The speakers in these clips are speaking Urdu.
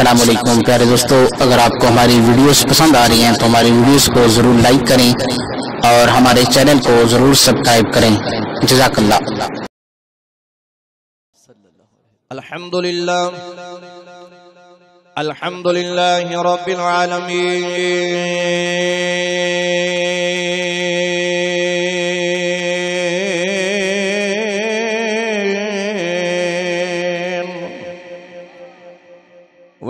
السلام علیکم. پیارے دوستو، اگر آپ کو ہماری ویڈیوز پسند آ رہی ہیں تو ہماری ویڈیوز کو ضرور لائک کریں اور ہمارے چینل کو ضرور سبسکرائب کریں. جزاک اللہ. الحمد لله الحمد رب العالمين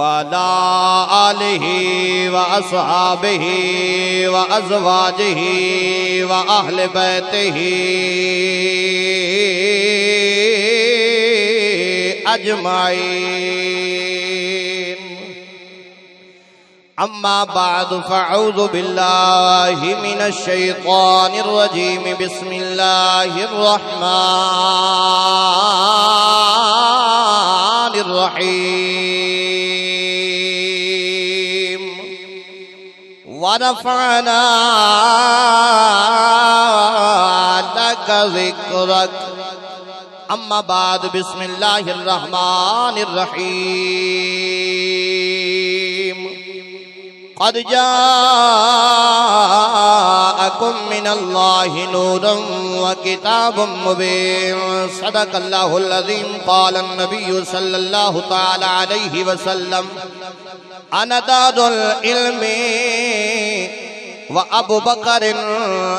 وعلى آله وأصحابه وأزواجه وأهل بيته. أجمعين. أما بعد فأعوذ بالله من الشيطان الرجيم. بسم الله الرحمن الرحيم. ورفعنا لك ذكرك. أما بعد بسم الله الرحمن الرحيم. قد جاءكم من الله نور وكتاب مبين. صدق الله الذين قال النبي صلى الله تعالى عليه وسلم أنا دار العلم وأبو بكر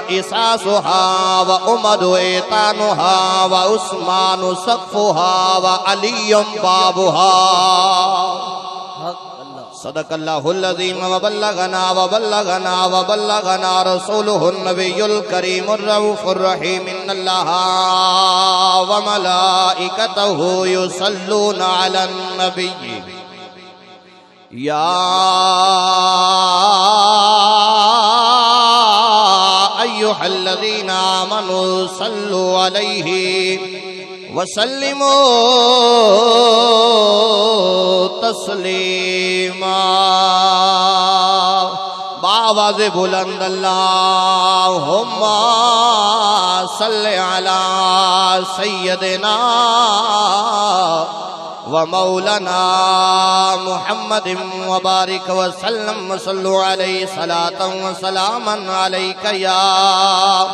إساسها وأمد إيطانها وعثمان سقفها وعلي بابها. صدق الله الذين وبلغنا وبلغنا وبلغنا رسوله النبي الكريم الرؤوف الرحيم. إن الله وملائكته يصلون على النبي. يا أيها الذين آمنوا صلوا عليه وسلموا تسليما باواز بلند اللهم صل على سيدنا ومولانا محمد وبارك وسلم وصلوا عليه صلاة وسلاما عليك يا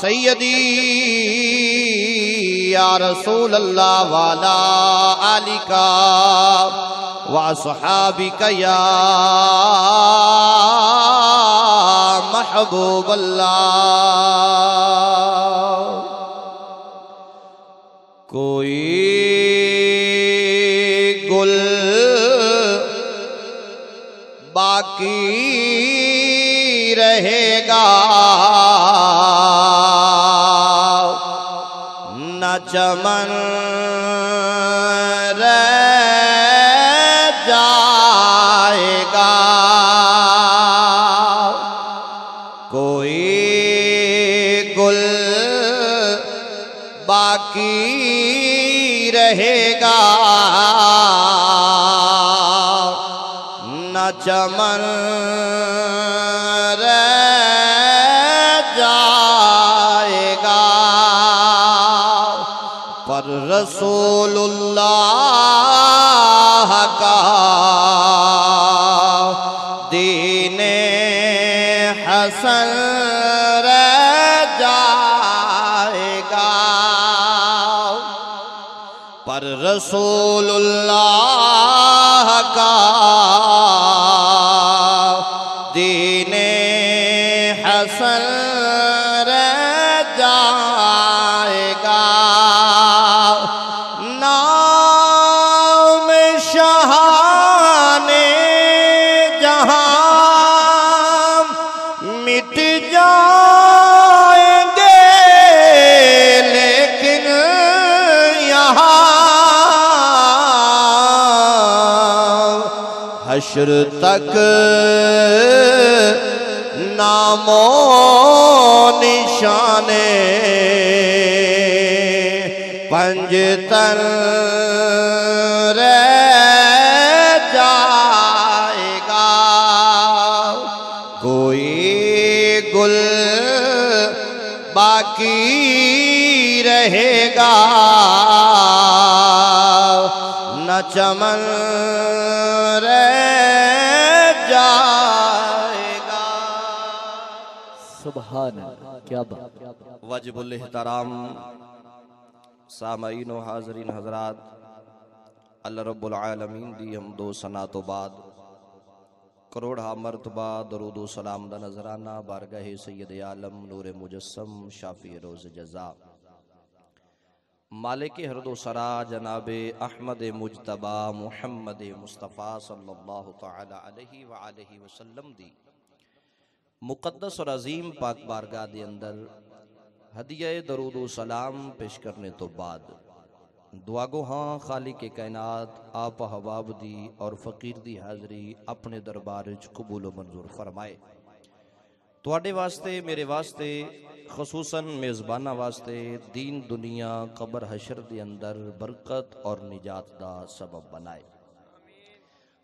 سيدي يا رسول الله وعلى آلك وأصحابك يا محبوب الله کوئی باقی رہے گا۔ نہ چمن جائے گا پر رسول اللہ کا دین حسن رہ جائے گا پر رسول اللہ حشر تک نامو نشانے پنج تن رہ جائے گا۔ کوئی گل باقی رہے گا۔ نہ چمن سبحان کیا بات وجب الاحترام، سامعین و حاضرین حضرات، اللہ رب العالمین دی ہم دو سنا تو بعد کروڑا مرتبہ درود و سلام دا نظرانہ، بارگاہ سید عالم نور مجسم شافی روز جزا مالک حرد و سرا جناب احمد مجتبہ محمد مصطفیٰ صلی اللہ تعالی علیہ وآلہ وسلم دی۔ مقدس اور عظیم پاک بارگاہ دے اندر ہدیہ درود و سلام پیش کرنے تو بعد دعا گو ہاں خالق کائنات آپ حباب دی اور فقیر دی حاضری اپنے دربار قبول و منظور فرمائے۔ تواڈے واسطے، میرے واسطے، خصوصاً میزبانہ واسطے دین، دنیا، قبر، حشر دے اندر برکت اور نجات دا سبب بنائے۔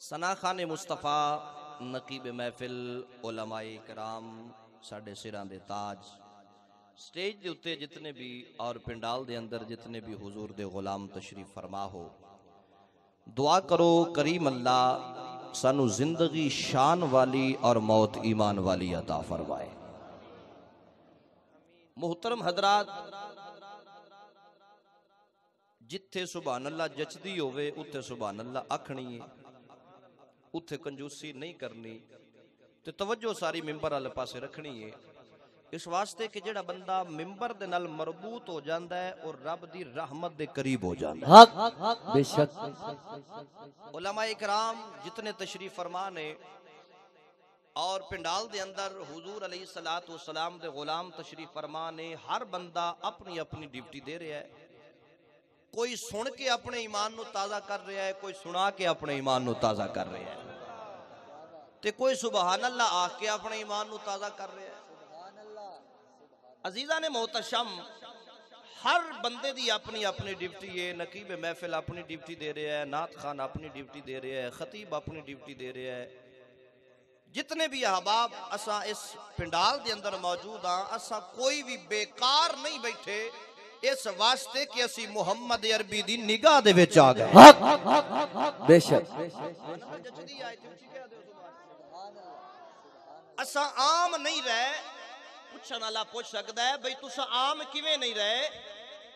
ثنا خان مصطفیٰ نقیب محفل علماء کرام ساڈے سراں دے تاج۔ سٹیج دے اتے جتنے بھی اور پنڈال دے اندر جتنے بھی حضور دے غلام تشریف فرما ہو، دعا کرو کریم اللہ سانو زندگی شان والی اور موت ایمان والی عطا فرمائے۔ محترم حضرات، جتھے سبحان اللہ جچدی ہوئے اتھے سبحان اللہ اکھنی ہے۔ اتھے کنجوسی نہیں کرنی تے توجہ ساری ممبر والے پاسے رکھنی ہے۔ اس واسطے کہ جڑا بندہ ممبر دے نال مربوط ہو جاندا ہے اور رب دی رحمت دے قریب ہو جاندا ہے۔ بے شک۔ علماء اکرام جتنے تشریف فرما نے اور پنڈال دے اندر حضور علیہ الصلات والسلام دے غلام تشریف فرما نے ہر بندہ اپنی اپنی ڈیوٹی دے رہا ہے۔ کوئی سن کے اپنے ایمان نو تازہ کر رہا ہے کوئی سنا کے اپنے ایمان نو تازہ کر رہا ہے۔ تے کوئی سبحان اللہ آ کے اپنے ایمان نو تازہ کر رہا ہے عزیزہ نے محتشم ہر بندے دی اپنی اپنی ڈیوٹی ہے نقیب محفل اپنی ڈیوٹی دے رہا ہے نعت خان اپنی ڈیوٹی دے رہا ہے خطیب اپنی ڈیوٹی دے رہا ہے جتنے بھی احباب اسا اس پنڈال دے اندر موجود ہاں اسا کوئی بھی بیکار نہیں بیٹھے اس واسطے کہ اسی محمد عربی دی نگاہ دے وچ آ گئے بے شک اسا عام نہیں رہے۔ پوچھن والا پوچھ سکتا ہے، بھئی تسا عام کیویں نہیں رہے؟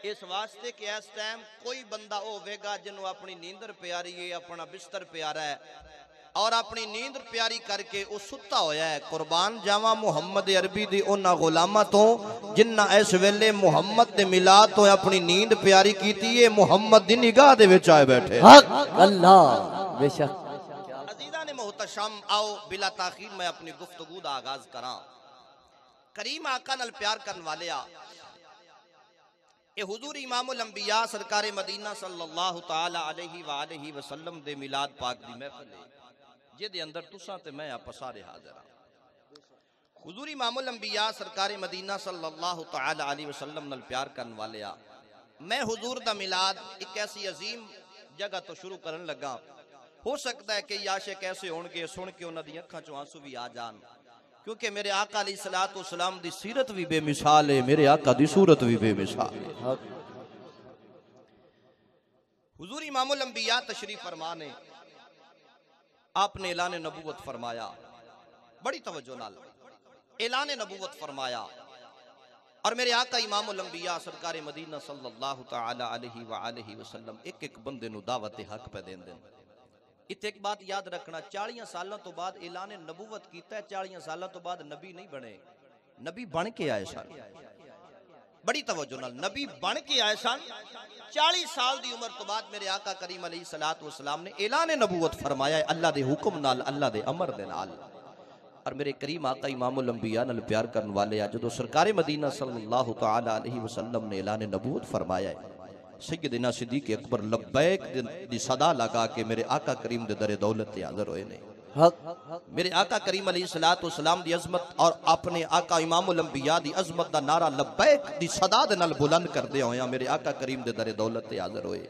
اس واسطے کہ اس ٹائم کوئی بندہ ہوے گا جنوں اپنی نیندر پیاری ہے، اپنا بستر پیارا ہے۔ اور اپنی نیند پیاری کر کے وہ ستا ہویا ہے۔ قربان جاواں محمد عربی دی انہاں غلاماں تو جنہ اس ویلے محمد دے میلاد تو اپنی نیند پیاری کیتی ہے، محمد دی نگاہ دے وچ آئے بیٹھے۔ حق، اللہ۔ بے شک۔ عزیزان محتشم آؤ، بلا تاخیر میں اپنی گفتگو دا آغاز کراں۔ کریم آقا نال پیار کرن والے آ۔ اے حضور امام الانبیاء سرکار مدینہ صلی اللہ تعالی علیہ وآلہ وسلم دے میلاد پاک دی محفل ہے، جے دے اندر تساں تے میں آپ سارے حاضر ہاں حضور امام الانبیاء سرکار مدینہ صلی اللہ تعالی علیہ وسلم نال پیار کرن والے آ۔ میں حضور دا میلاد ایک ایسی عظیم جگہ تو شروع کرن لگا۔ ہو سکتا ہے کہ یہ عاشق ایسے ہون گے، سن کے انہاں دی اکھاں چوں آنسو بھی آ جان۔ کیونکہ میرے آقا علیہ الصلوۃ والسلام دی سیرت بھی بے مثال ہے، میرے آقا دی صورت بھی بے مثال ہے۔ حضور امام الانبیاء تشریف فرما نے آپ نے اعلان نبوت فرمایا۔ بڑی توجہ نال۔ اعلان نبوت فرمایا۔ اور میرے آقا امام الانبیاء سرکار مدینہ صلی اللہ تعالی علیہ وآلہ وسلم، ایک ایک بندے نو دعوت حق پہ دین دین۔ اتنے ایک بات یاد رکھنا، چالیاں سالوں تو بعد اعلان نبوت کیتا ہے، چالیاں سالوں تو بعد نبی نہیں بنے۔ نبی بن کے آئے سن۔ بڑی توجہ نال، نبی بن کے آئے سن۔ چالی سال دی عمر تو بعد میرے آقا کریم علیہ الصلوۃ والسلام نے اعلان نبوت فرمایا ہے، اللہ دے حکم نال، اللہ دے امر دے نال۔ اور میرے کریم آقا امام الانبیاء نال پیار کرن والے آ جدو سرکار مدینہ صلی اللہ تعالی علیہ وسلم نے اعلان نبوت فرمایا ہے۔ سیدنا صدیق اکبر لبیک دی صدا لگا کے میرے آقا کریم دے در دولت تے حاضر ہوئے نے۔ میرے آقا کریم علیہ الصلوۃ والسلام دی عظمت اور اپنے آقا امام الانبیاء دی عظمت دا نعرہ لبیک دی صدا دے نال بلند کردے ہویا میرے آقا کریم دے در دولت تے حاضر ہوئے۔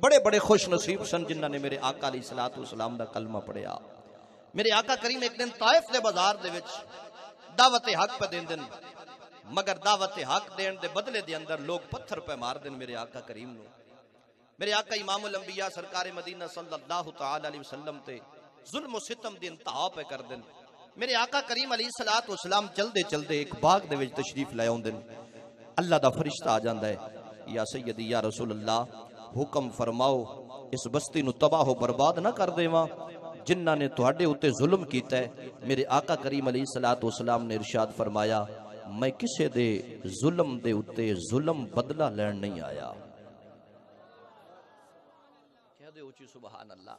بڑے بڑے خوش نصیب سن جنہاں نے میرے آقا علیہ الصلوۃ والسلام دا کلمہ پڑھیا۔ میرے آقا کریم ایک دن طائف دے بازار دے وچ دعوت حق پہ دین دن مگر دعوت حق دین دے بدلے دے اندر لوگ پتھر پہ مار دن میرے آقا کریم نو۔ میرے آقا امام الانبیاء سرکار مدینہ صلی اللہ تعالی علیہ وسلم تے ظلم و ستم دی انتہا پہ کر دن میرے آقا کریم علیہ الصلوۃ والسلام چلدے چلدے ایک باغ دے وچ تشریف لے اوندن اللہ دا فرشتہ آ جاندا ہے۔ یا سیدی یا رسول اللہ، حکم فرماؤ، اس بستی نو تباہ و برباد نہ کر دیواں۔ جنہ نے تہاڈے اوتے ظلم کیتا ہے، میرے آقا کریم علیہ الصلوۃ والسلام نے ارشاد فرمایا میں کسے دے ظلم دے اوتے ظلم بدلہ لین نہیں آیا۔ کہہ دے اونچی سبحان اللہ۔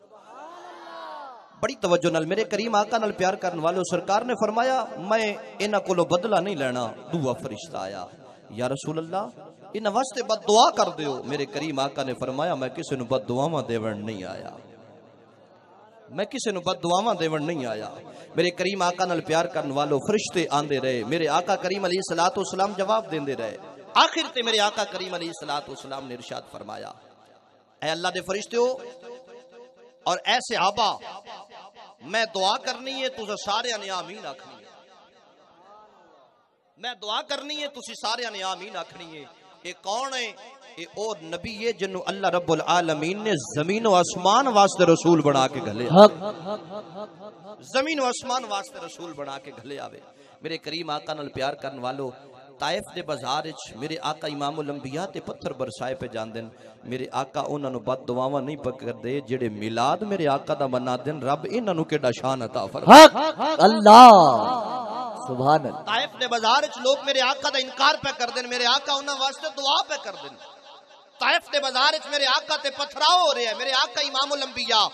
بڑی توجہ نال میرے کریم آقا نال پیار کرن والے سرکار نے فرمایا، میں انہاں کولو بدلہ نہیں لینا، دعا فرشتہ آیا۔ یا رسول اللہ، انہاں واسطے بد دعا کر دیو۔ میرے کریم آقا نے فرمایا، میں کسے نو بد دعاواں دیون نہیں آیا۔ میں کسی نو بد دعاواں دیون نہیں آیا۔ میرے کریم آقا نال پیار کرن والو فرشتے آندے رہے۔ میرے آقا کریم علیہ الصلوۃ والسلام جواب دیندے رہے۔ آخر تے میرے آقا کریم علیہ الصلوۃ والسلام نے ارشاد فرمایا، اے اللہ دے فرشتیو، اور اے صحابہ، میں دعا کرنی ہے تسا سارے نے آمین آکھنی ہے۔ میں دعا کرنی ہے تسی سارے نے آمین آکھنی ہے۔ یہ کون ہے؟ یہ او نبی ہے جنوں اللہ رب العالمین نے زمین و آسمان واسطے رسول بنا کے گھلے زمین و آسمان واسطے رسول بنا کے گھلے آوے۔ میرے کریم آقا نال پیار کرن والو طائف دے بازار وچ میرے آقا امام الانبیاء تے پتھر برسائے پہ جاندن میرے آقا انہاں نو بد دعاواں نہیں پکر دے جڑے میلاد میرے آقا دا منا دن رب انہاں نو کیڑا شان عطا حق. اللہ. سبحان اللہ. طائف دے بازار وچ لوگ میرے آقا دا انکار پہ کر دین میرے آقا انہاں واسطے دعا پہ کر دین طائف دے بازار وچ میرے آقا تے پتھراؤ ہو رہا ہے میرے آقا امام الانبیاء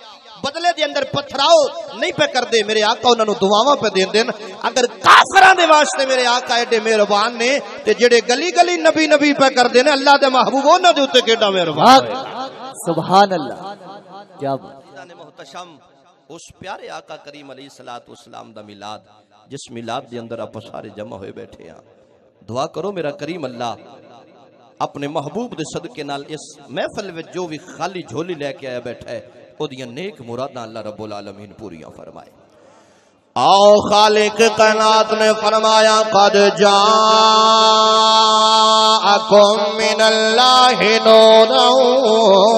بدلے دے اندر پتھراؤ نہیں پہ کر دے میرے آقا انہاں نو دعاواں پہ دین دین۔ اگر کافراں دے واسطے میرے آقا ایڈے مہربان نے تے جڑے گلی گلی نبی نبی پہ کر دے نے اللہ دے محبوب انہاں دے اوتے کیڈا مہربان سبحان اللہ۔ کیا بات۔ محتشم اس پیارے آقا کریم علیہ الصلوۃ والسلام دا میلاد جس میلاد دے اندر آپ سارے جمع ہوئے بیٹھے ہیں۔ دعا کرو میرا کریم اللہ اپنے محبوب دے صدقے نال اس محفل وچ جو بھی خالی جھولی لے کے آیا بیٹھا ہے او دیاں نیک مراداں اللہ رب العالمین پوریاں فرمائے۔ آو خالق کائنات نے فرمایا، قد جاءکم من اللہ نورا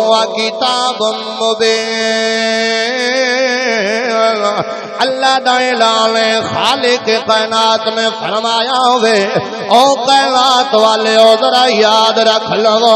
و کتاب مبین۔ اللہ دا اعلان خالق کائنات نے فرمایا ہوئے، او کائنات والے، او ذرا یاد رکھ لو۔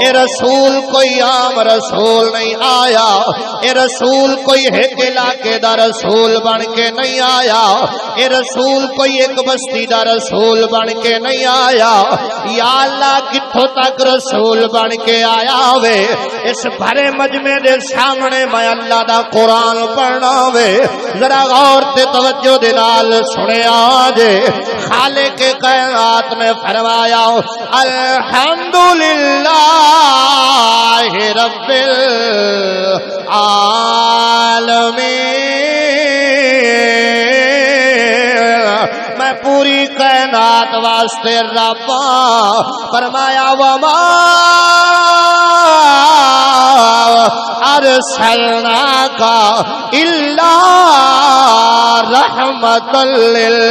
اے رسول، کوئی عام رسول نہیں آیا۔ اے رسول، کوئی ایک علاقے دا رسول بن کے نہیں آیا۔ اے رسول، کوئی ایک بستی دا رسول بن کے نہیں آیا۔ یا اللہ، کتھوں تک رسول بن کے آیا ہوئے؟ اس بھرے مجمع دے سامنے میں اللہ دا قرآن پڑھنا ہوئے ذرا غور تے توجہ دے نال سنے آجے خالق کائنات نے فرمایا، الحمدللہ رب العالمین۔ میں پوری کائنات واسطے ربا ہاں۔ فرمایا، وما ارسلنا کا الا رحمت للعالمین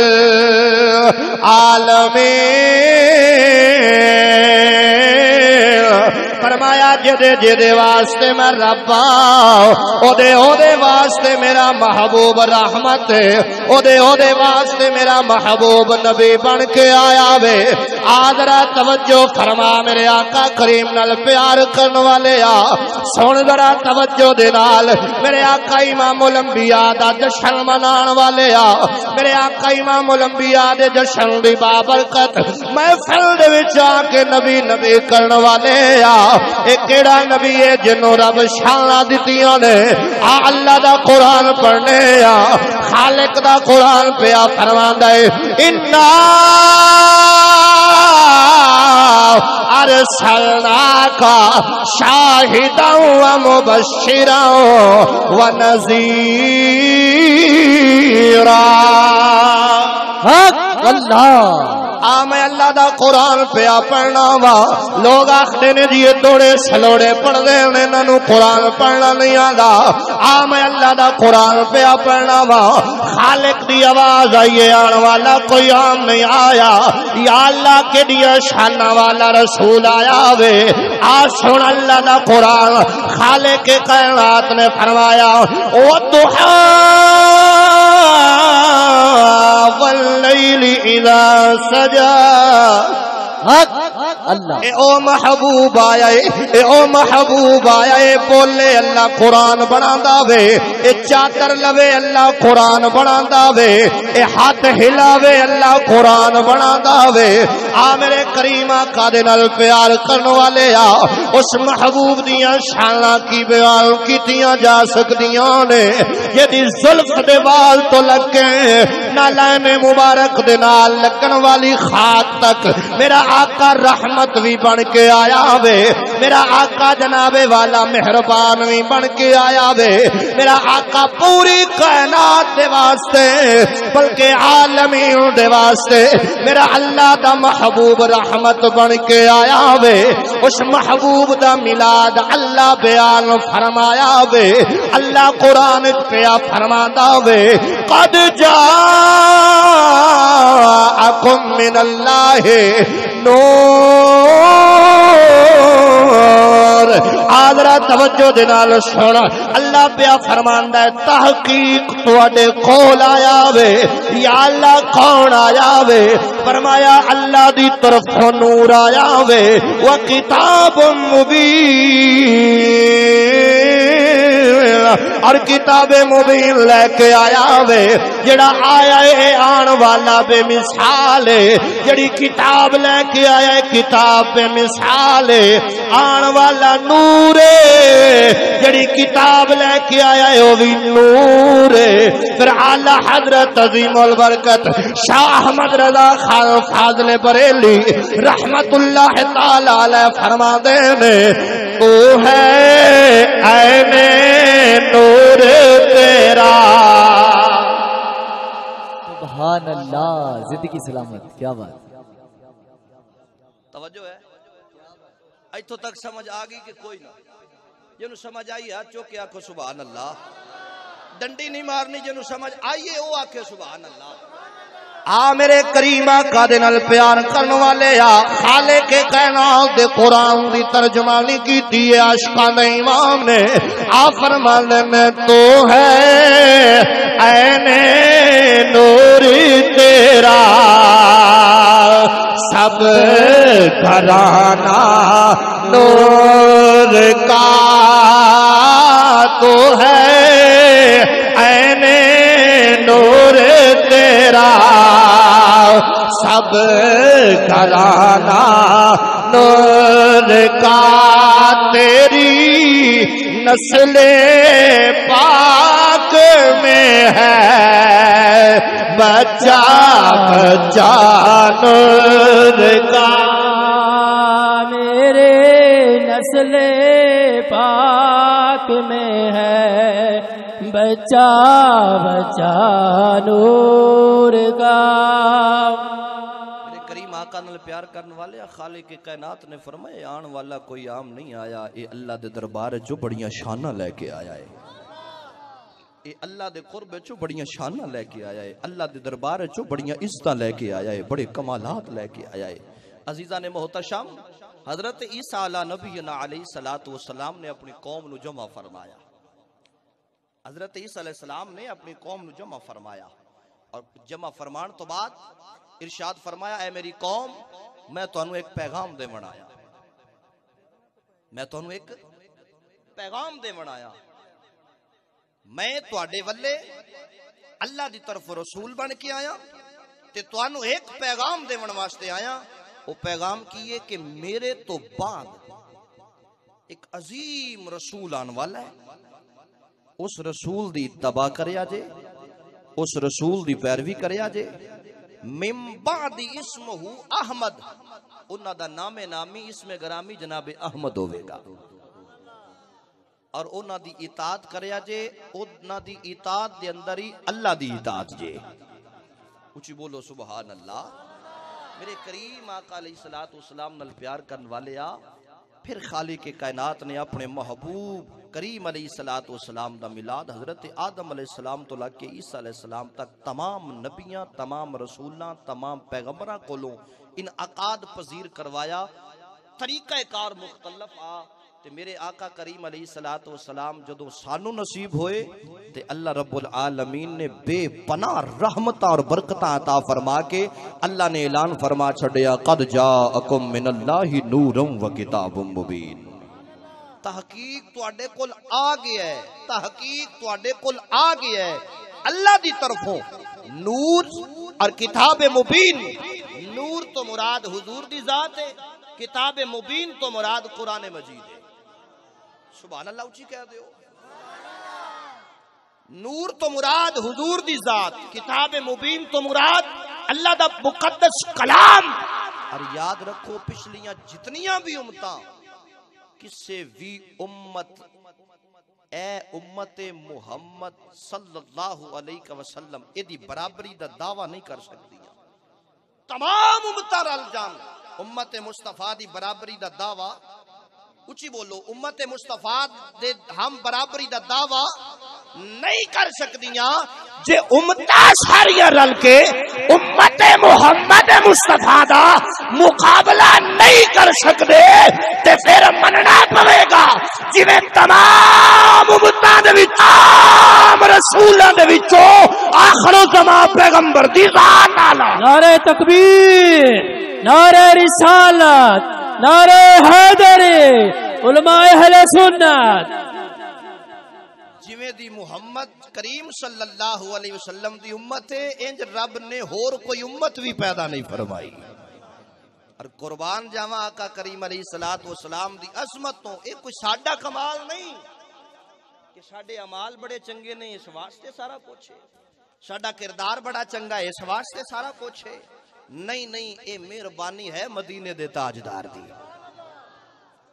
فرمایا جدے جدے واسطے میں ربا او دے او دے واسطے میرا محبوب رحمت او دے او دے واسطے میرا محبوب نبی بن کے آیا وے۔ آدرا توجہ فرما میرے آقا کریم نال پیار کرن والے آ۔ سن ذرا توجہ دے نال میرے آقا امام الانبیاء دا جشن منان والے آ۔ میرے آقا امام الانبیاء دے جشن دی بابرکت محفل دے وچ آ کے نبی نبی کرن والے آ۔ اے کیڑا نبی ہے جنوں رب شاناں دتیاں نے؟ آ اللہ دا قرآن پڑھنے آ، خالق دا قرآن پیا فرماندا ہے۔ انا ارسلناک شاہدا و مبشرا و نذیرا حق! اللہ! آ، میں اللہ دا قرآن پیا پڑھنا وا۔ لوگ آخر نے جی توڑے سلوڑے پڑھ دے انہوں نے قرآن پڑھنا نہیں آتا آ، میں اللہ دا قرآن پیا پڑھنا وا۔ خالق دی آواز آئیے آن والا کوئی عام نہیں آیا۔ یا اللہ کے دیا شانہ والا رسول آیا وے۔ آ، سن اللہ دا قرآن۔ خالق کے کائنات نے فرمایا، او دحا الليل إذا سجى. اللہ۔ اے او محبوب آیا اے او محبوب آیا اے، بولے اللہ قرآن بنا وے۔ اے چادر لوے اللہ قرآن بنا وے۔ اے ہاتھ ہلاوے اللہ قرآن بنا وے۔ آ میرے کریم آقا دے نال پیار کرن والے آ، اس محبوب دیاں شاناں کی بیان کیتیاں جا سکدیاں نے۔ جدی زلف دے وال تو لگے نہ لائن مبارک دے نال لگن والی خاک تک۔ میرا آقا رحم رحمت بھی بن کے آیا وے۔ میرا آقا جناب والا مہربان بھی بن کے آیا وے۔ میرا آقا پوری کائنات دے واسطے، بلکہ عالمین دے واسطے۔ میرا اللہ دا محبوب رحمت بن کے آیا وے۔ اس محبوب دا میلاد اللہ بیان فرمایا وے۔ اللہ قرآن پیا فرمادا وے۔ قد جاءکم من اللہ نور۔ آدرا توجہ دے نال سن۔ اللہ پیا فرماندا ہے، تحقیق تواڈے کول آیا وے۔ یا اللہ کون آیا وے؟ فرمایا، اللہ دی طرف نور آیا وے۔ وہ کتاب مبین۔ اور کتاب مبین لے کے آیا وے۔ جڑا آیا ہے آن والا بے مثال ہے جڑی کتاب لے کے آیا ہے کتاب بے مثال ہے آن والا نور ہے جڑی کتاب لے کے آیا ہے وہ بھی نور ہے پھر اعلی حضرت عظیم البرکت شاہ احمد رضا خان فاضل بریلی رحمت اللہ تعالی علیہ فرما دے نے تو ہے عین نور تیرا۔ سبحان اللہ زندگی سلامت کیا بات۔ توجہ ہے۔ ایتھوں تک سمجھ آ گئی کہ کوئی نہ۔ جنوں سمجھ آئی ہاتھ چوکے آکھو سبحان اللہ۔ ڈنڈی نہیں مارنی جنوں سمجھ آئیے وہ آکھے سبحان اللہ۔ آ میرے کریم آقا دے نال پیار کرن والے آ۔ خالق کے کائنات دے قرآن دی ترجمانی کیتی ہے عاشقاں دے امام نے۔ آ فرماندے میں تو ہے، عین نور تیرا۔ سب گھرانہ نور کا تو ہے۔ سب گھرانہ نور کا تیری نسل پاک میں ہے۔ بچہ بچہ نور کا میرے نسل پاک میں ہے۔ بچہ بچہ نور کا آقا نال پیار کرن والے خالق کائنات نے فرمایا، آن والا کوئی عام نہیں آیا، اے اللہ دے دربار جو بڑیاں شاناں لے کے آیا ہے۔ اے اللہ دے قرب چو بڑیاں شاناں لے کے آیا ہے۔ اللہ دے دربار چو بڑیاں عزتاں لے کے آیا ہے، بڑے کمالات لے کے آیا ہے۔ عزیزاں نے محتشم، حضرت عیسیٰ علیہ نبینا علیہ الصلوۃ والسلام نے اپنی قوم نو جمع فرمایا۔ حضرت عیسیٰ علیہ السلام نے اپنی قوم نو جمع فرمایا۔ اور جمع فرمان تو بعد ارشاد فرمایا، اے میری قوم، میں تانوں ایک پیغام دے آیا۔ میں تانوں ایک پیغام دے آیا۔ میں تواڈے ولے اللہ دی طرف رسول بن کے آیا تے تانوں ایک پیغام دیون واسطے آیا۔ وہ پیغام کی ہے کہ میرے تو بعد ایک عظیم رسول آن والا ہے۔ اس رسول دی اتباع کریا جے، اس رسول دی پیروی کریا جے۔ من بعد اسمہ احمد. انہ دا نام نامی اسم گرامی جناب احمد ہوئے گا. اور انہ دی اطاعت کریا جے انہ دی اطاعت دے اندر ہی اللہ دی اطاعت جے. اچھی بولو، سبحان اللہ. میرے کریم آقا علیہ السلام نل پیار کرن والے آ پھر خالق کائنات نے اپنے محبوب کریم علیہ السلام والسلام دا میلاد حضرت آدم علیہ السلام تو لگ کے عیسیٰ علیہ السلام تک تمام نبیاں، تمام رسولاں، تمام پیغمبراں کولوں ان عقاد پذیر کروایا، طریقہ کار مختلف آ تے میرے آقا کریم علیہ الصلوۃ والسلام جدوں سانو نصیب ہوئے تے اللہ رب العالمین نے بے پناہ رحمتاں اور برکتاں عطا فرما کے اللہ نے اعلان فرما چھڈیا، قد جاءکم من اللہ نور و کتاب مبین تحقیق تواڈے کول آ گیا ہے، تحقیق تواڈے کول آ گیا ہے۔ اللہ دی طرفوں نور اور کتاب مبین، نور تو مراد حضور دی ذات ہے، کتاب مبین تو مراد قرآن مجید ہے۔ سبحان اللہ اچھی کہہ دیو نور تو مراد حضور دی ذات، کتاب مبین تو مراد اللہ دا مقدس کلام۔ اور یاد رکھو، پچھلیاں جتنیاں بھی امتاں، کسے بھی امت، اے امت محمد صلی اللہ علیہ وسلم ایدی برابری دا دعویٰ نہیں کر سکتی۔ تمام امتہ رل جان، امت مصطفیٰ دی برابری دا دعویٰ اچھی بولو، امت مصطفیٰ دے ہم برابری دا دعویٰ نہیں کر سکدیاں جے امتا ساریاں رل کے امت محمد مصطفیٰ دا مقابلہ نہیں کر سکدے تے پھر مننا پوے گا۔ جویں تمام امتاں دے وچ، عام رسولاں دے وچوں آخر زمان پیغمبر دی ذات نعرہ تکبیر، نعرہ رسالت۔ نعرہ حیدری علماء اہل سنت۔ جویں دی محمد کریم صلی اللہ علیہ وسلم دی امت ہے، انج رب نے ہور کوئی امت بھی پیدا نہیں فرمائی۔ اور قربان جاواں آقا کریم علیہ الصلات والسلام دی عظمت تو اے کوئی ساڈا کمال نہیں کہ ساڈے اعمال بڑے چنگے نے، اس واسطے سارا کچھ ہے۔ ساڈا کردار بڑا چنگا ہے، اس واسطے سارا کچھ ہے۔ نہیں نہیں، اے مہربانی ہے مدینے دے تاجدار دی۔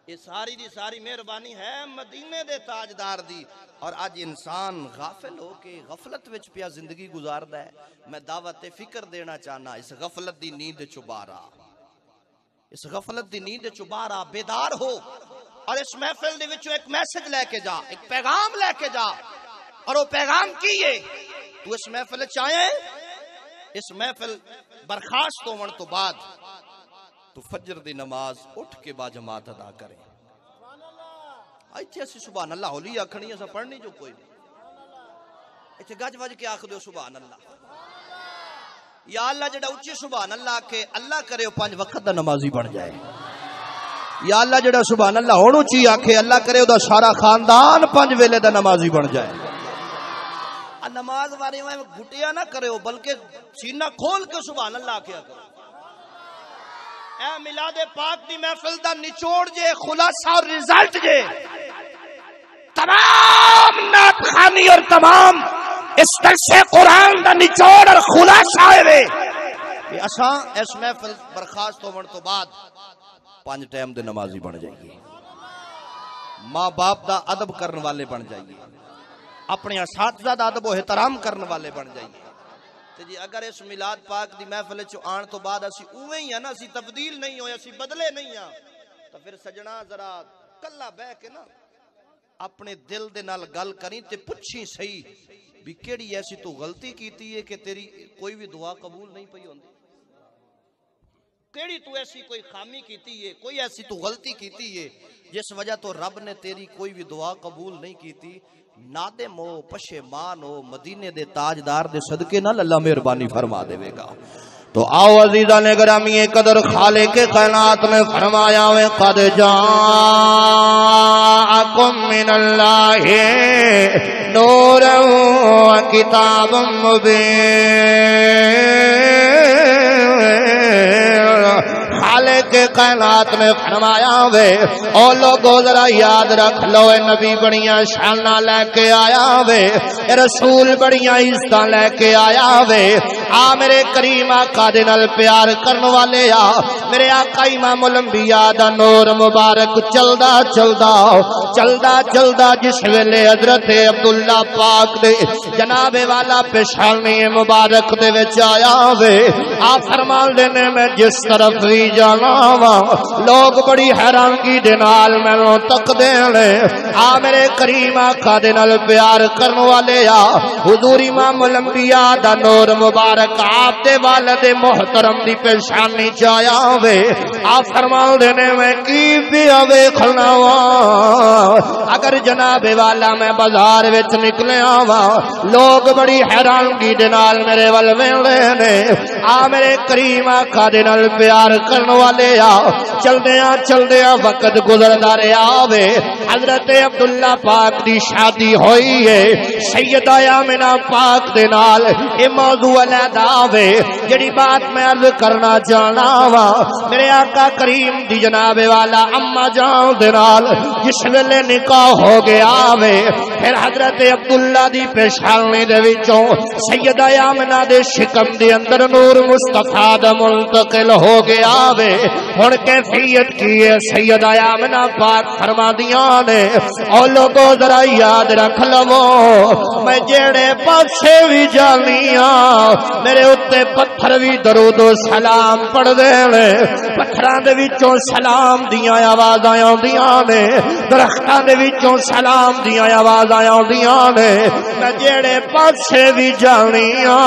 یہ ساری دی ساری مہربانی ہے مدینے دے تاجدار دی۔ اور آج انسان غافل ہو کے غفلت وچ پیا زندگی گزاردا ہے۔ میں دعوت فکر دینا چاہنا، اس غفلت دی نیند چبارا اس غفلت دی نیند چبارا بیدار ہو۔ اور اس محفل دے وچوں ایک میسج لے کے جا، ایک پیغام لے کے جا۔ اور وہ پیغام کی ہے؟ تو اس محفل چاہے؟ اس محفل برخاست ہون تو بعد تو فجر دی نماز اٹھ کے با جماعت ادا کریں۔ ایتھے اسی سبحان اللہ ہولی آکھنی اسا پڑھنی جو کوئی نہیں۔ ایتھے گج وج کے آکھ دیو سبحان اللہ یا اللہ جڑا اچھی سبحان اللہ آکھے، اللہ کرے پانچ وقت دا نمازی بن جائے۔ یا اللہ جڑا سبحان اللہ ہون اچھی آکھے، اللہ کرے او دا سارا خاندان پانچ ویلے دا نمازی بن جائے۔ نماز بارے میں گھٹیا نہ کرے ہو بلکہ سینہ کھول کے سبحان اللہ کیا کرو۔ اے میلاد پاک دی محفل دا نچوڑ جے، خلاصہ اور رزلٹ جے۔ تمام نات خانی اور تمام اس درس قرآن دا نچوڑ اور خلاصہ ہوئے کہ اساں اس محفل برخاست ہون تو بعد پانچ ٹائم دے نمازی بن جائیے۔ ماں باپ دا ادب کرن والے بن جائیے۔ اپنے اساتذہ دا ادب و احترام کرن والے بن جائیے تے جی اگر اس میلاد پاک دی محفل چ آن تو بعد اسی اوویں ہی ہیں نا، اسی تبدیل نہیں ہوئے، اسی بدلے نہیں ہاں تو پھر سجنا ذرا کلا بہ کے نا، اپنے دل دے نال گل کریں تے پوچھی صحیح بھی کیڑی ایسی تو غلطی کیتی ہے کہ تیری کوئی بھی دعا قبول نہیں پئی ہوندی۔ کیڑی تو ایسی کوئی خامی کیتی ہے، کوئی ایسی تو غلطی کیتی ہے، جس وجہ تو رب نے تیری کوئی بھی دعا قبول نہیں کیتی۔ نادم ہو پشیمان ہو مدینے دے تاجدار دے صدقے نال اللہ مہربانی فرما دے گا۔ تو آؤ عزیزان گرامی قدر خالے کے کائنات میں فرمایا وے، قد جاءکم من اللہ نور و کتاب مبین۔ کے کائنات میں فرمایا وے او لوگو ذرا یاد رکھ لو، اے نبی بڑیاں شانہ لے کے آیا وے اے رسول بڑیاں عزتاں لے کے آیا وے آ میرے کریم آقا دے نال پیار کرن والے آ، میرے آقا امام الانبیاء دا نور مبارک چلدا چلدا چلدا چلدا جس ویلے حضرت عبداللہ پاک دے جناب والا پیشانی مبارک دے وچ آیا وے آ فرمان دے نے میں جس طرف بھی جانا وا لوگ بڑی حیرانگی دے نال مینوں تک نے۔ آ میرے کریم آقا دے نال پیار کرن والے آ۔ حضور امام الانبیاء دا نور مبارک آپ دے والد محترم دی پیشانی چایا وے آ فرمان دے نے میں کی پیا ویکھنا وا اگر جناب والا میں بازار وچ نکلیا وا لوگ بڑی حیرانگی دے نال میرے ول ویندے نے۔ آ میرے کریم آقا دے نال پیار کرن والے آ چلدیاں چلدیاں وقت گزردا رہیا وے۔ حضرت عبداللہ پاک دی شادی ہوئی ہے۔ سیدہ آمنہ پاک دے نال اے موضوع علیحدہ وے۔ جڑی بات میں عرض کرنا چاہنا وا، میرے آقا کریم دی جناب والا اما جان دے نال جس ویلے نکاح ہو گیا وے، پھر حضرت عبداللہ دی پیشانی دے وچوں سیدہ آمنہ دے شکم دے اندر نور مصطفیٰ دا منتقل ہو گیا وے۔ ہن کیفیت کی ہے سیدہ آمنہ پاک فرما دیاں نے۔ او لوگو ذرا یاد رکھ لو، میں جیڑے پاسے بھی جانیاں میرے اتے پتھر بھی درود و سلام پڑھ دے نے۔ پتھراں دے وچوں سلام دیاں آوازاں آوندیاں نے۔ درختاں دے وچوں سلام دیاں آوازاں آوندیاں نے۔ میں جیڑے پاسے بھی جانیاں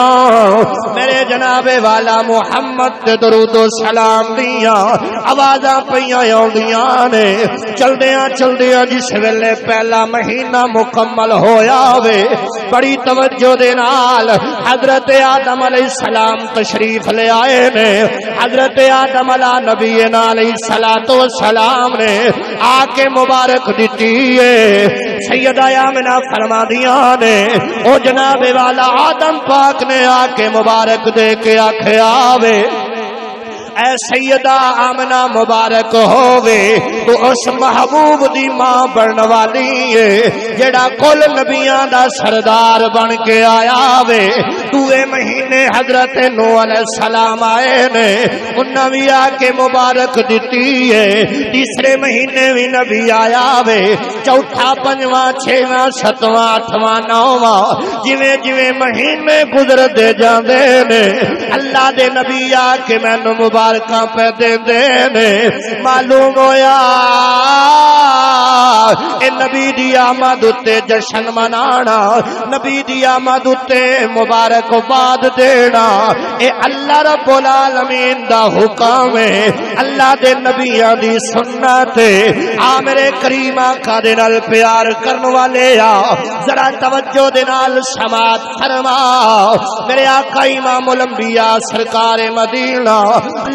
میرے جناب والا محمد تے درود و سلام دیاں۔ آوازاں پیاں آوندیاں نے۔ چلدیاں چلدیاں جس ویلے پہلا مہینہ مکمل ہویا وے۔ بڑی توجہ دے نال حضرت آدم علیہ السلام تشریف لے آئے نے۔ حضرت آدم علیہ نبی علیہ الصلوۃ والسلام نے آ کے مبارک دتی ہے۔ سیدہ آمنہ فرما دیا نے۔ او جناب والا آدم پاک نے آ کے مبارک دے کے آکھیا وے۔ اے سیدہ آمنہ مبارک ہووے، تو اس محبوب دی ماں بن والی ہے جڑا کل نبیاں دا سردار بن کے آیا وے۔ دوے مہینے حضرت نو علیہ السلام آئے نے، انہاں بھی آ کے مبارک دتی ہے تیسرے مہینے بھی نبی آیا وے، چوتھا، پنجواں، چھواں، ستواں، اٹھواں، نواں، جویں جویں مہینے گزر دے جاندے نے۔ اللہ دے نبی آ کے مینوں مبارک مبارکاں پہ دے دے معلوم ہویا اے نبی دی آمد تے جشن منانا نبی دی آمد تے مبارک باد دینا اے اللہ رب العالمین دا حکم ہے اللہ دے نبیاں دی سنت آ میرے کریم آقا دے نال پیار کرن والے آ ذرا توجہ دے نال سماعت فرما میرے آقا امام الانبیاء سرکار مدینہ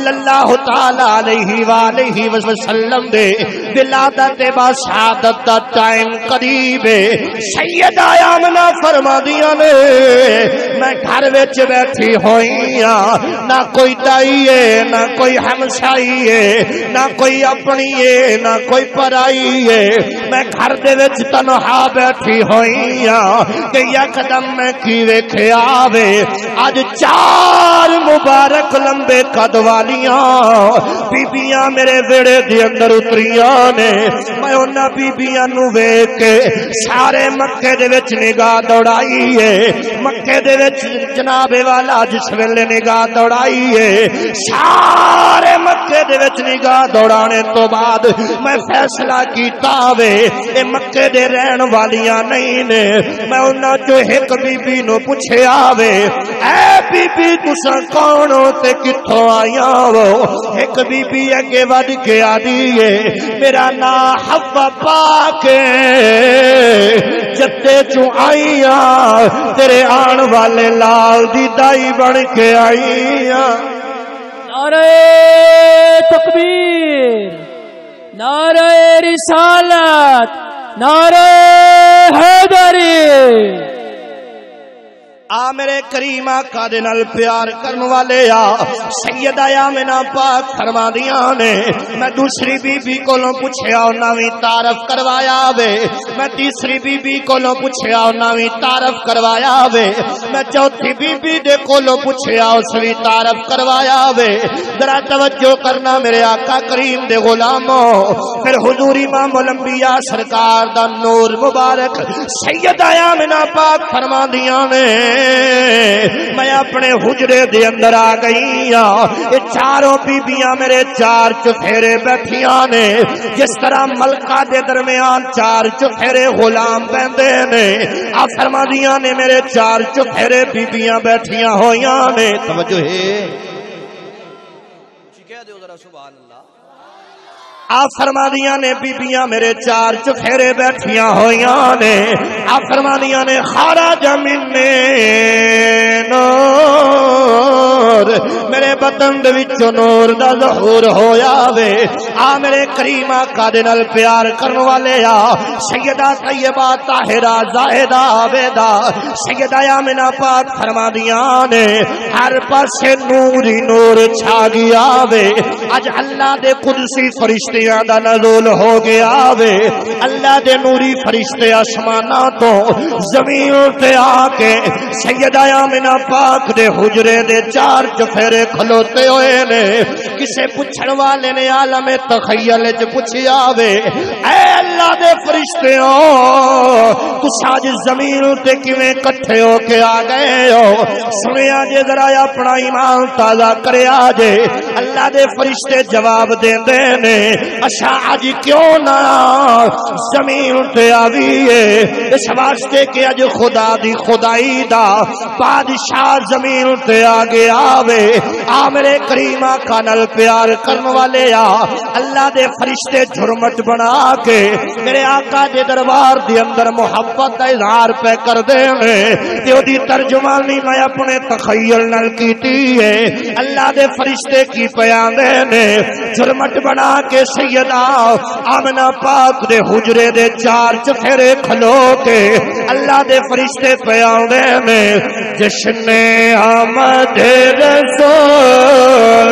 صلی اللہ تعالی علیہ والہ وسلم دے ولادت با شہادت دا ٹائم قریب ہے۔ سیدہ آمنہ فرما دیا نے، میں گھر وچ بیٹھی ہوئی ہاں نہ کوئی دائی ہے، نہ کوئی ہمسائی ہے، نہ کوئی اپنی ہے، نہ کوئی پرائی ہے۔ میں گھر دے وچ تنہا بیٹھی ہوئی ہاں کہ یکدم میں کی ویکھیا وے۔ اج چار مبارک لمبے قد والے والیاں بیبیاں میرے ویڑے دے اندر اتریاں نے۔ میں انہاں بیبیاں نو ویکھ کے سارے مکے دے وچ نگاہ دوڑائی ہے۔ مکے دے وچ جناب والا جس ویلے نگاہ دوڑائی ہے، سارے مکے دے وچ نگاہ دوڑانے تو بعد میں فیصلہ کیتا وے، اے مکے دے رہن والیاں نہیں نے۔ میں انہاں جو ایک بی بی نو پوچھیا وے، اے بی بی تساں کون ہو تے کتھوں آیاں ہو ایک بی بی اگے ود کے آدی ہے۔ میرا نام حوا پاک جتے چوں آئیاں تیرے آن والے لال دی دائی بن کے آئیاں نعرہ تکبیر، نعرہ رسالت، نعرہ حیدری۔ آ میرے کریم آقا دے نال پیار کرن والے آ۔ سیدہ آمنہ پاک فرما دیاں نے۔ میں دوسری بی بی کولوں پوچھیا انہاں وی تعارف کروایا وے۔ میں تیسری بی بی کولوں پوچھیا انہاں وی تعارف کروایا وے۔ میں چوتھی بی بی دے کولوں پوچھیا اس وی تعارف کروایا وے۔ ذرا توجہ کرنا میرے آقا کریم دے غلاموں۔ پھر حضور امام الانبیاء سرکار دا نور مبارک سیدہ آمنہ پاک فرما دیاں نے۔ میں اپنے حجرے دے اندر آ گئی ہاں۔ یہ چاروں بیبیاں میرے چار چفیرے بیٹھیاں نے۔ جس طرح ملکہ دے درمیان چار چفیرے غلام بندے نے۔ آ فرما نے میرے چار چفیرے بیبیاں بیٹھیاں ہویاں نے۔ توجہ ہے۔ جی کہہ دیو ذرا سبحان اللہ۔ آ فرما نے بیبیاں میرے چار چفیرے بیٹھیاں ہویاں نے۔ آ فرما نے خارا جمین نور۔ میرے بدن دے وچوں نور دا ظہور ہویا وے۔ آ میرے کریم آقا دے نال پیار کرن والے آ۔ سیدہ طیبہ طاہرہ زاہدہ عابدہ۔ سیدہ آمنہ پاک فرما دیاں نے ہر پاسے نور ہی نور چھا گیا وے۔ اج اللہ دے قدسی فرشتے فرشتیاں دا نزول ہو گیا وے اللہ دے نوری فرشتے آسماناں تو زمین تے آ کے سیدہ آمنہ پاک دے حجرے دے چار چفیرے کھلوتے ہوئے نے۔ کسے پوچھن والے نے عالم تخیل وچ پوچھیا وے اے اللہ دے فرشتیوں تس اج زمین تے کیویں کٹھے ہو کے آ گئے ہو؟ سنیا جے ذرا اپنا ایمان تازہ کریا جے اللہ دے فرشتے جواب دیندے نے اچھا اج کیوں نہ زمین تے آویے اس واسطے کہ اج خدا دی خدائی دا بادشاہ زمین تے آ گیا وے آ میرے کریم آقا نال پیار کرن والے آ، اللہ دے فرشتے جھرمٹ بنا کے میرے آقا دے دربار دے اندر محبت دا اظہار پہ کر دے نے تے اودی ترجمانی میں اپنے تخیل نال کیتی ہے۔ اللہ دے فرشتے کی بیان دے نے جھرمٹ بنا کے سیدہ آمنہ پاک دے حجرے دے چار چفیرے کھلو کے اللہ دے فرشتے بیان دے نے جشن آمد رسول،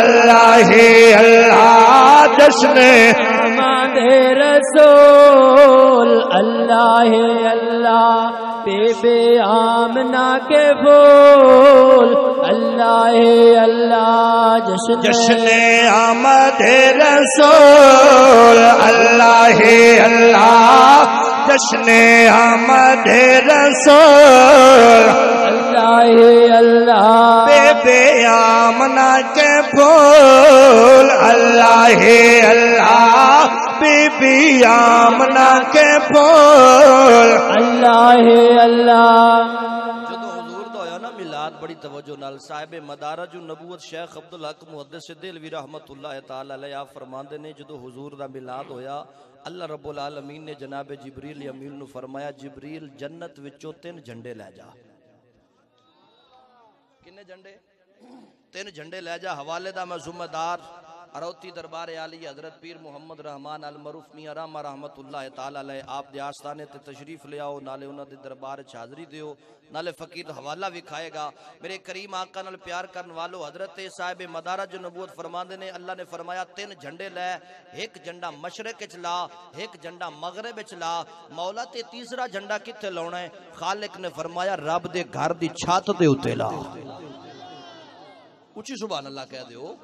اللہ ہی اللہ جشن محمد رسول، اللہ ہی اللہ بے بے آمنا کے پھول اللہ اللہ جشن جشن آمد رسول۔ اللہ اللہ جشن آمد رسول۔ اللہ اللہ۔ بے بے آمنا کے پھول اللہ اللہ بی بی آمنا کے پھول اللہ اللہ۔ جدو حضور دا ہویا نا میلاد بڑی توجہ نال صاحب مدارج النبوت شیخ عبدالحق محدث دلوی رحمت اللہ تعالی علیہ فرماندے نے جدو حضور دا میلاد ہویا اللہ رب العالمین نے جناب جبریل امیل نو فرمایا جبریل جنت وچوں تین جھنڈے لے جا۔ کنے جھنڈے؟ تین جھنڈے لے جا حوالے دا میں ذمہ دار اروتی دربار عالی حضرت پیر محمد رحمان المروف میاں رحمہ رحمت اللہ تعالی علیہ، آپ دے آستانے تے تشریف لے آؤ، نالے انہاں دے دربار وچ حاضری دیو، نالے فقیر حوالہ بھی کھائے گا۔ میرے کریم آقا نال پیار کرن والو حضرت صاحب مدارج نبوت فرماندے نے، اللہ نے فرمایا، تین جھنڈے لے، ایک جھنڈا مشرق وچ لا، ایک جھنڈا مغرب وچ لا۔ مولا، تے تیسرا جھنڈا کتے لاونا ہے؟ خالق نے فرمایا، رب دے گھر دی چھت دے اوتے لا۔ اچھی سبحان اللہ کہہ دیو۔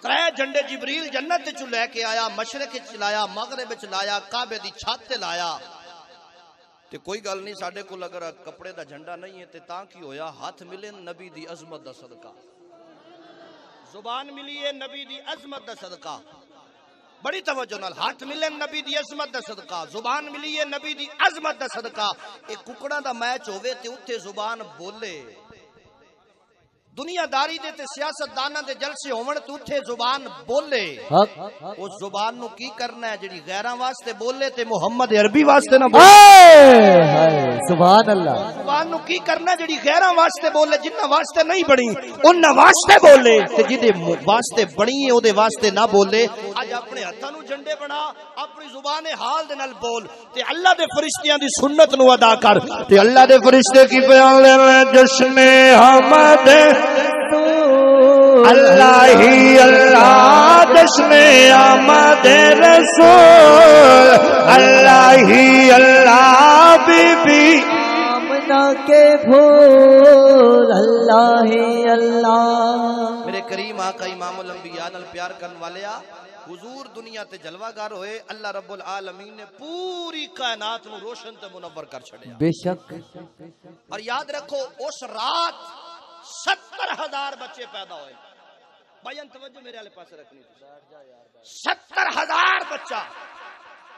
ترے جھنڈے جبریل جنت چ لے کے آیا، مشرق چ لایا، مغرب چ لایا، کعبے دی چھت تے لایا۔ تے کوئی گل نہیں، ساڈے کول اگر کپڑے دا جھنڈا نہیں ہے تے تاں کی ہویا؟ ہاتھ ملے نبی دی عظمت دا صدقہ۔ زبان ملی ہے نبی دی عظمت دا صدقہ۔ بڑی توجہ نال، ہاتھ ملے نبی دی عظمت دا صدقہ۔ زبان ملی ہے نبی دی عظمت دا صدقہ۔ ایک ککڑا دا میچ ہوے تے اوتھے زبان بولے۔ دنیا داری دے تے سیاست دانا دے جلسے ہومن تو اتھے زبان بولے۔ اس زبان نو کی کرنا ہے؟ جڑی غیراں واسطے بولے تے محمد عربی واسطے نہ بولے۔ سبحان اللہ۔ زبان نو کی کرنا ہے؟ جڑی غیراں واسطے بولے جنہ واسطے نہیں بنی انہاں واسطے بولے۔ تے جدے واسطے بنی ہے او دے واسطے نہ بولے۔ اج اپنے ہتھاں نو جھنڈے بنا اپنی زبان حال دے نال بول۔ تے اللہ دے فرشتیاں دی سنت نو ادا کر۔ تے اللہ دے فرشتے کی بیان لے ہیں جشن حمد۔ اللہ ہی اللہ جشن آمد رسول اللہ ہی اللہ بی بی آمنا کے پھول اللہ ہی اللہ۔ میرے کریم آقا امام الانبیاء نال پیار کرن والیا حضور دنیا تے جلوہ گار ہوئے اللہ رب العالمین نے پوری کائنات نو روشن تے منور کر چھڑیا بے شک۔ اور یاد رکھو اس رات ستر ہزار بچے پیدا ہوئے بھائی توجہ میرے والے پاس رکھنی ستر ہزار بچہ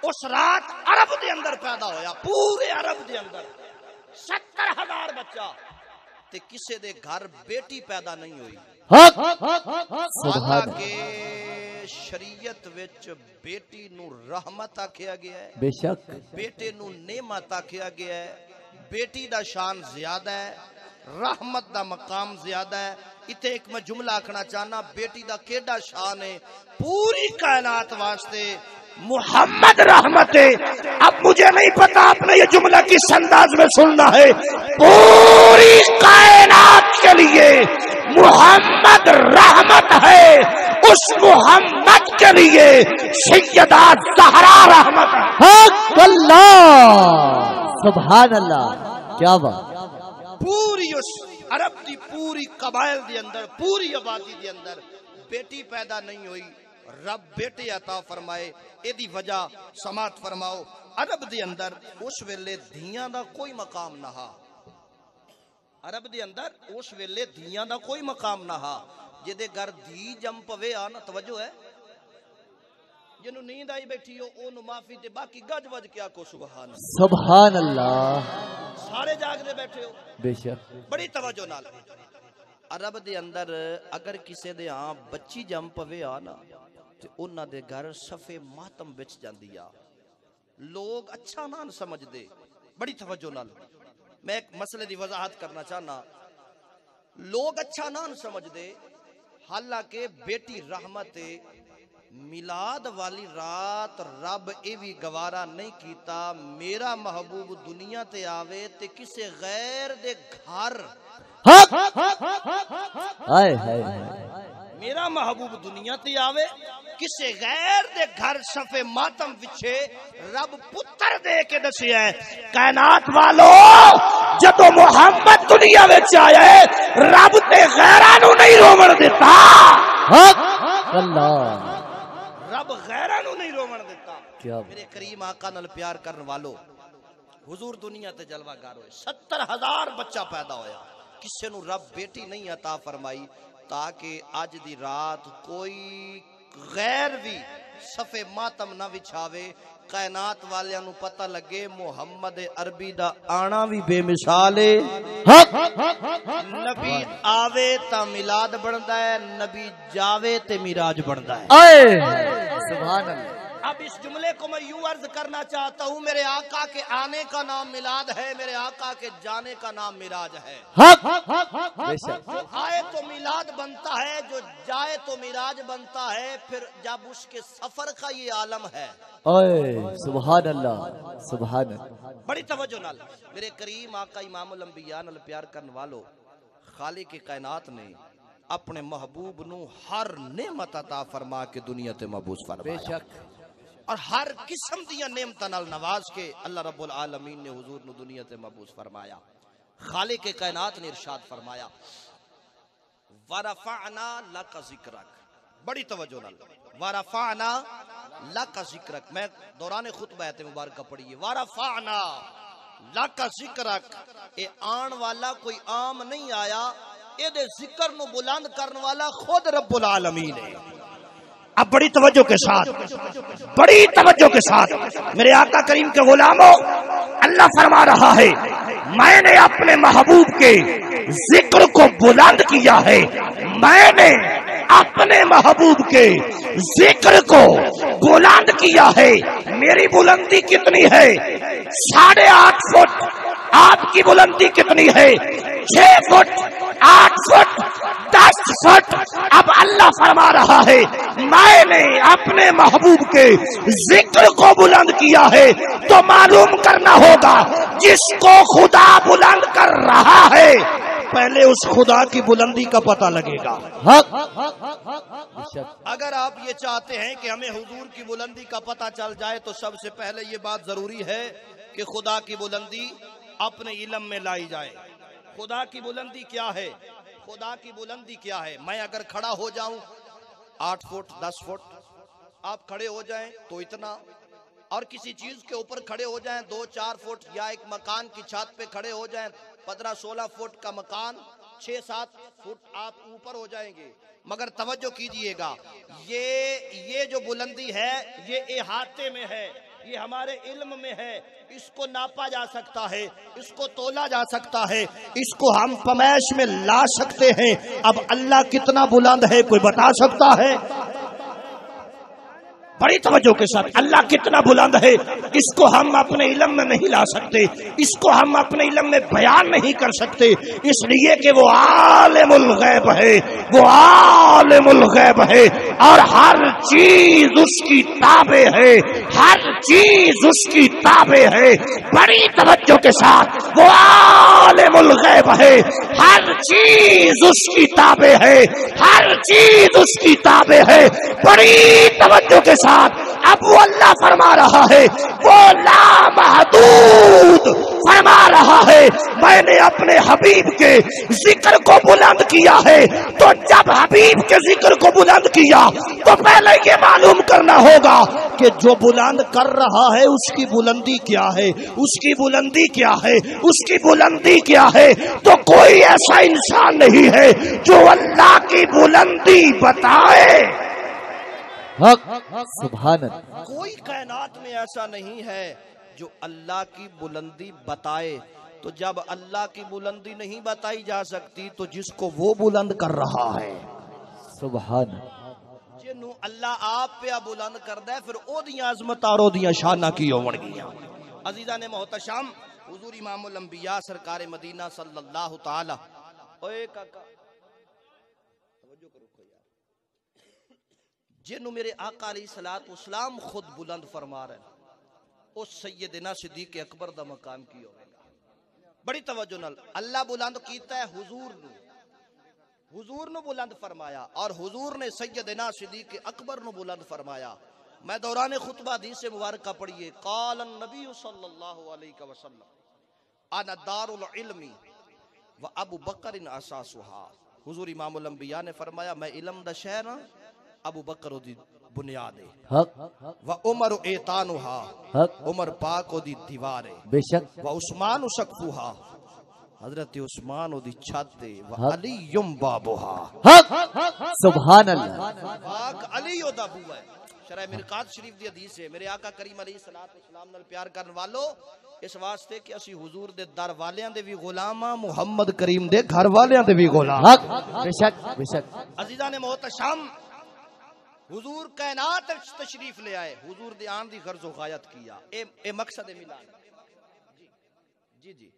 اس رات عرب دے اندر پیدا ہویا پورے عرب دے اندر۔ ستر ہزار بچہ۔ تے کسے دے گھر بیٹی پیدا نہیں ہوئی۔ حالانکہ شریعت وچ بیٹی نو رحمت آکھیا گیا ہے۔ بے شک۔ بیٹے نو نعمت آکھیا گیا ہے۔ بیٹی دا شان زیادہ ہے۔ رحمت دا مقام زیادہ ہے۔ اتنے ایک میں جملہ آکھنا چاہنا، بیٹی دا کیڈا شان ہے؟ پوری کائنات واسطے محمد رحمت ہے۔ اب مجھے نہیں پتا آپ نے یہ جملہ کس انداز میں سننا ہے۔ پوری کائنات کے لیے محمد رحمت ہے۔ اس محمد کے لیے سیدہ زہرا رحمت ہے۔ حق اللہ! سبحان اللہ! کیا بات! پوری اس عرب دی پوری قبائل دی اندر، پوری آبادی دی اندر بیٹی پیدا نہیں ہوئی۔ رب بیٹے عطا فرمائے اے دی وجہ سماعت فرماؤ۔ عرب دے اندر اس ویلے دھیاں دا کوئی مقام نہ ہا۔ عرب دے اندر اس ویلے دھیاں دا کوئی مقام نہ ہا۔ جدے گھر دھی جم پوے، آ نا، توجہ ہے۔ جنوں نیند آئی بیٹھی ہو، اونوں معافی تے باقی گج وج کیا کو، سبحان اللہ۔ سبحان اللہ۔ سارے جاگ دے بیٹھے ہو۔ بے شک۔ بڑی توجہ نال۔ عرب دے اندر اگر کسے دے ہاں بچی جم پوے آ نا تے انہاں دے گھر صفے ماتم وچ جاندی آ۔ لوگ اچھا نہ سمجھ دے بڑی توجہ نال۔ میں ایک مسئلے دی وضاحت کرنا چاہنا۔ لوگ اچھا نہ سمجھ دے حالانکہ بیٹی رحمت ہے میلاد والی رات رب اے بھی گوارا نہیں کیتا میرا محبوب دنیا تے آوے تے کسے غیر دے گھر۔ حق! ہائے ہائے ہائے۔ میرا محبوب دنیا تے آوے کسے غیر دے گھر صفے ماتم وچھے رب پتر دے کے دسیا ہے کائنات والو جدو محمد دنیا وچ آیا ہے رب تے غیراں نو نہیں رومن دیتا حق اللہ رب غیراں نو نہیں رومن دیتا۔ میرے کریم آقا نال پیار کرن والو حضور دنیا تے جلوہ گار ہوئے ستر ہزار بچہ پیدا ہویا۔ کسے نو رب بیٹی نہیں عطا فرمائی تاکہ اج دی رات کوئی غیر بھی صفے ماتم نہ وچھاوے کائنات والیاں نو پتہ لگے محمد عربی دا آنا بھی بے مثال ہے۔ حق۔ نبی آوے تا میلاد بندا ہے نبی جاوے تے میراج بندا ہے۔ آئے۔ سبحان اللہ۔ اب اس جملے کو میں یوں عرض کرنا چاہتا ہوں میرے آقا کے آنے کا نام میلاد ہے میرے آقا کے جانے کا نام میراج ہے۔ حق بے شک۔ جو آئے تو میلاد بنتا ہے جو جائے تو میراج بنتا ہے پھر جب اس کے سفر کا یہ عالم ہے۔ سبحان اللہ سبحان اللہ۔ بڑی توجہ نال۔ میرے کریم آقا امام الانبیاء نال پیار کرن والو خالق کائنات نے اپنے محبوب نو ہر نعمت عطا فرما کے دنیا تے بے فرمایا۔ شک۔ اور ہر قسم دیا نعمتاں نال نواز کے اللہ رب العالمین نے حضور نو دنیا تے مبعوث فرمایا۔ خالق کائنات نے ارشاد فرمایا۔ ورفعنا لک ذکرک بڑی توجہ نال۔ ورفعنا لک ذکرک میں دوران خطبہ ایت مبارکہ پڑھیے۔ ورفعنا لک ذکرک اے آن والا کوئی عام نہیں آیا۔ اے دے ذکر نو بلند کرن والا خود رب العالمین ہے اب بڑی توجہ کے ساتھ بڑی توجہ کے ساتھ میرے آقا کریم کے غلاموں اللہ فرما رہا ہے میں نے اپنے محبوب کے ذکر کو بلند کیا ہے میں نے اپنے محبوب کے ذکر کو بلند کیا ہے میری بلندی کتنی ہے ساڑھے آٹھ فٹ آپ کی بلندی کتنی ہے؟ چھ فٹ آٹھ فٹ دس فٹ۔ اب اللہ فرما رہا ہے میں نے اپنے محبوب کے ذکر کو بلند کیا ہے۔ تو معلوم کرنا ہوگا جس کو خدا بلند کر رہا ہے پہلے اس خدا کی بلندی کا پتہ لگے گا۔ اگر آپ یہ چاہتے ہیں کہ ہمیں حضور کی بلندی کا پتہ چل جائے تو سب سے پہلے یہ بات ضروری ہے کہ خدا کی بلندی اپنے علم میں لائی جائے۔ خدا کی بلندی کیا ہے؟ خدا کی بلندی کیا ہے؟ میں اگر کھڑا ہو جاؤں، آٹھ فٹ، دس فٹ، آپ کھڑے ہو جائیں تو اتنا۔ اور کسی چیز کے اوپر کھڑے ہو جائیں، دو، چار فٹ، یا ایک مکان کی چھت پہ کھڑے ہو جائیں، پندرہ، سولہ فٹ کا مکان، چھ، سات فٹ آپ اوپر ہو جائیں گے۔ مگر توجہ کیجیے گا، یہ یہ جو بلندی ہے، یہ احاطے میں ہے۔ یہ ہمارے علم میں ہے۔ اس کو ناپا جا سکتا ہے، اس کو تولا جا سکتا ہے، اس کو ہم پمیش میں لا سکتے ہیں۔ اب اللہ کتنا بلند ہے، کوئی بتا سکتا ہے؟ بڑی توجہ کے ساتھ، اللہ کتنا بلند ہے۔ اس کو ہم اپنے علم میں نہیں لا سکتے، اس کو ہم اپنے علم میں بیان نہیں کر سکتے۔ اس لیے کہ وہ عالم الغیب ہے، وہ عالم الغیب ہے۔ اور ہر چیز اس کی تابع ہے، ہر چیز اس کی تابع ہے۔ بڑی توجہ کے ساتھ، وہ عالم الغیب ہے۔ ہر چیز اس کی تابع ہے، ہر چیز اس کی تابع ہے۔ بڑی توجہ کے ساتھ اب وہ اللہ فرما رہا ہے، وہ لامحدود فرما رہا ہے۔ میں نے اپنے حبیب کے ذکر کو بلند کیا ہے۔ تو جب حبیب کے ذکر کو بلند کیا، تو پہلے یہ معلوم کرنا ہوگا کہ جو بلند کر رہا ہے، اس کی بلندی کیا ہے؟ اس کی بلندی کیا ہے؟ اس کی بلندی کیا ہے؟ تو کوئی ایسا انسان نہیں ہے جو اللہ کی بلندی بتائے۔ حق سبحان اللہ کوئی کائنات میں ایسا نہیں ہے جو اللہ کی بلندی بتائے۔ تو جب اللہ کی بلندی نہیں بتائی جا سکتی تو جس کو وہ بلند کر رہا ہے۔ سبحان اللہ جنوں اللہ آپ پہ بلند کردا ہے پھر او دیاں عظمت اور او دیاں شاناں کی ہون گیاں عزیزان محتشم حضور امام الانبیاء سرکار مدینہ صلی اللہ تعالی۔ اوے کاکا توجہ کرو کھو یار جنوں میرے آقا علیہ الصلات والسلام خود بلند فرما رہے ہیں اس سیدنا صدیق اکبر دا مقام کی ہوے گا۔ بڑی توجہ نال، اللہ بلند کیتا ہے حضور نو۔ حضور نو بلند فرمایا اور حضور نے سیدنا صدیق اکبر نو بلند فرمایا۔ میں دوران خطبہ حدیث مبارکہ پڑھیے۔ قال النبی صلی اللہ علیہ وسلم، انا دار العلم و ابو بکر اساسها حضور امام الانبیاء نے فرمایا، میں علم دا شہر ہاں ابو بکر دی بنیاد ہے۔ حق۔ و عمر ایتانها حق۔ عمر پاک دی دیوار ہے۔ بے شک۔ و عثمان سقفها حضرت عثمان دی چھت ہے۔ و. علی یم بابوها حق۔ سبحان اللہ۔ پاک علی او دا بو ہے۔ شرح مرقات شریف دی حدیث ہے۔ میرے آقا کریم علیہ الصلوۃ والسلام نال پیار کرن والو اس واسطے کہ اسی حضور دے در والیاں دے بھی غلام ہاں محمد کریم دے گھر والیاں دے بھی غلام۔ حق۔ بے شک۔ بے شک۔ عزیزان محتشم حضور کائنات تشریف لے آئے حضور دی آن دی غرض و غایت کیا۔ اے, اے مقصد ملان جی جی جی۔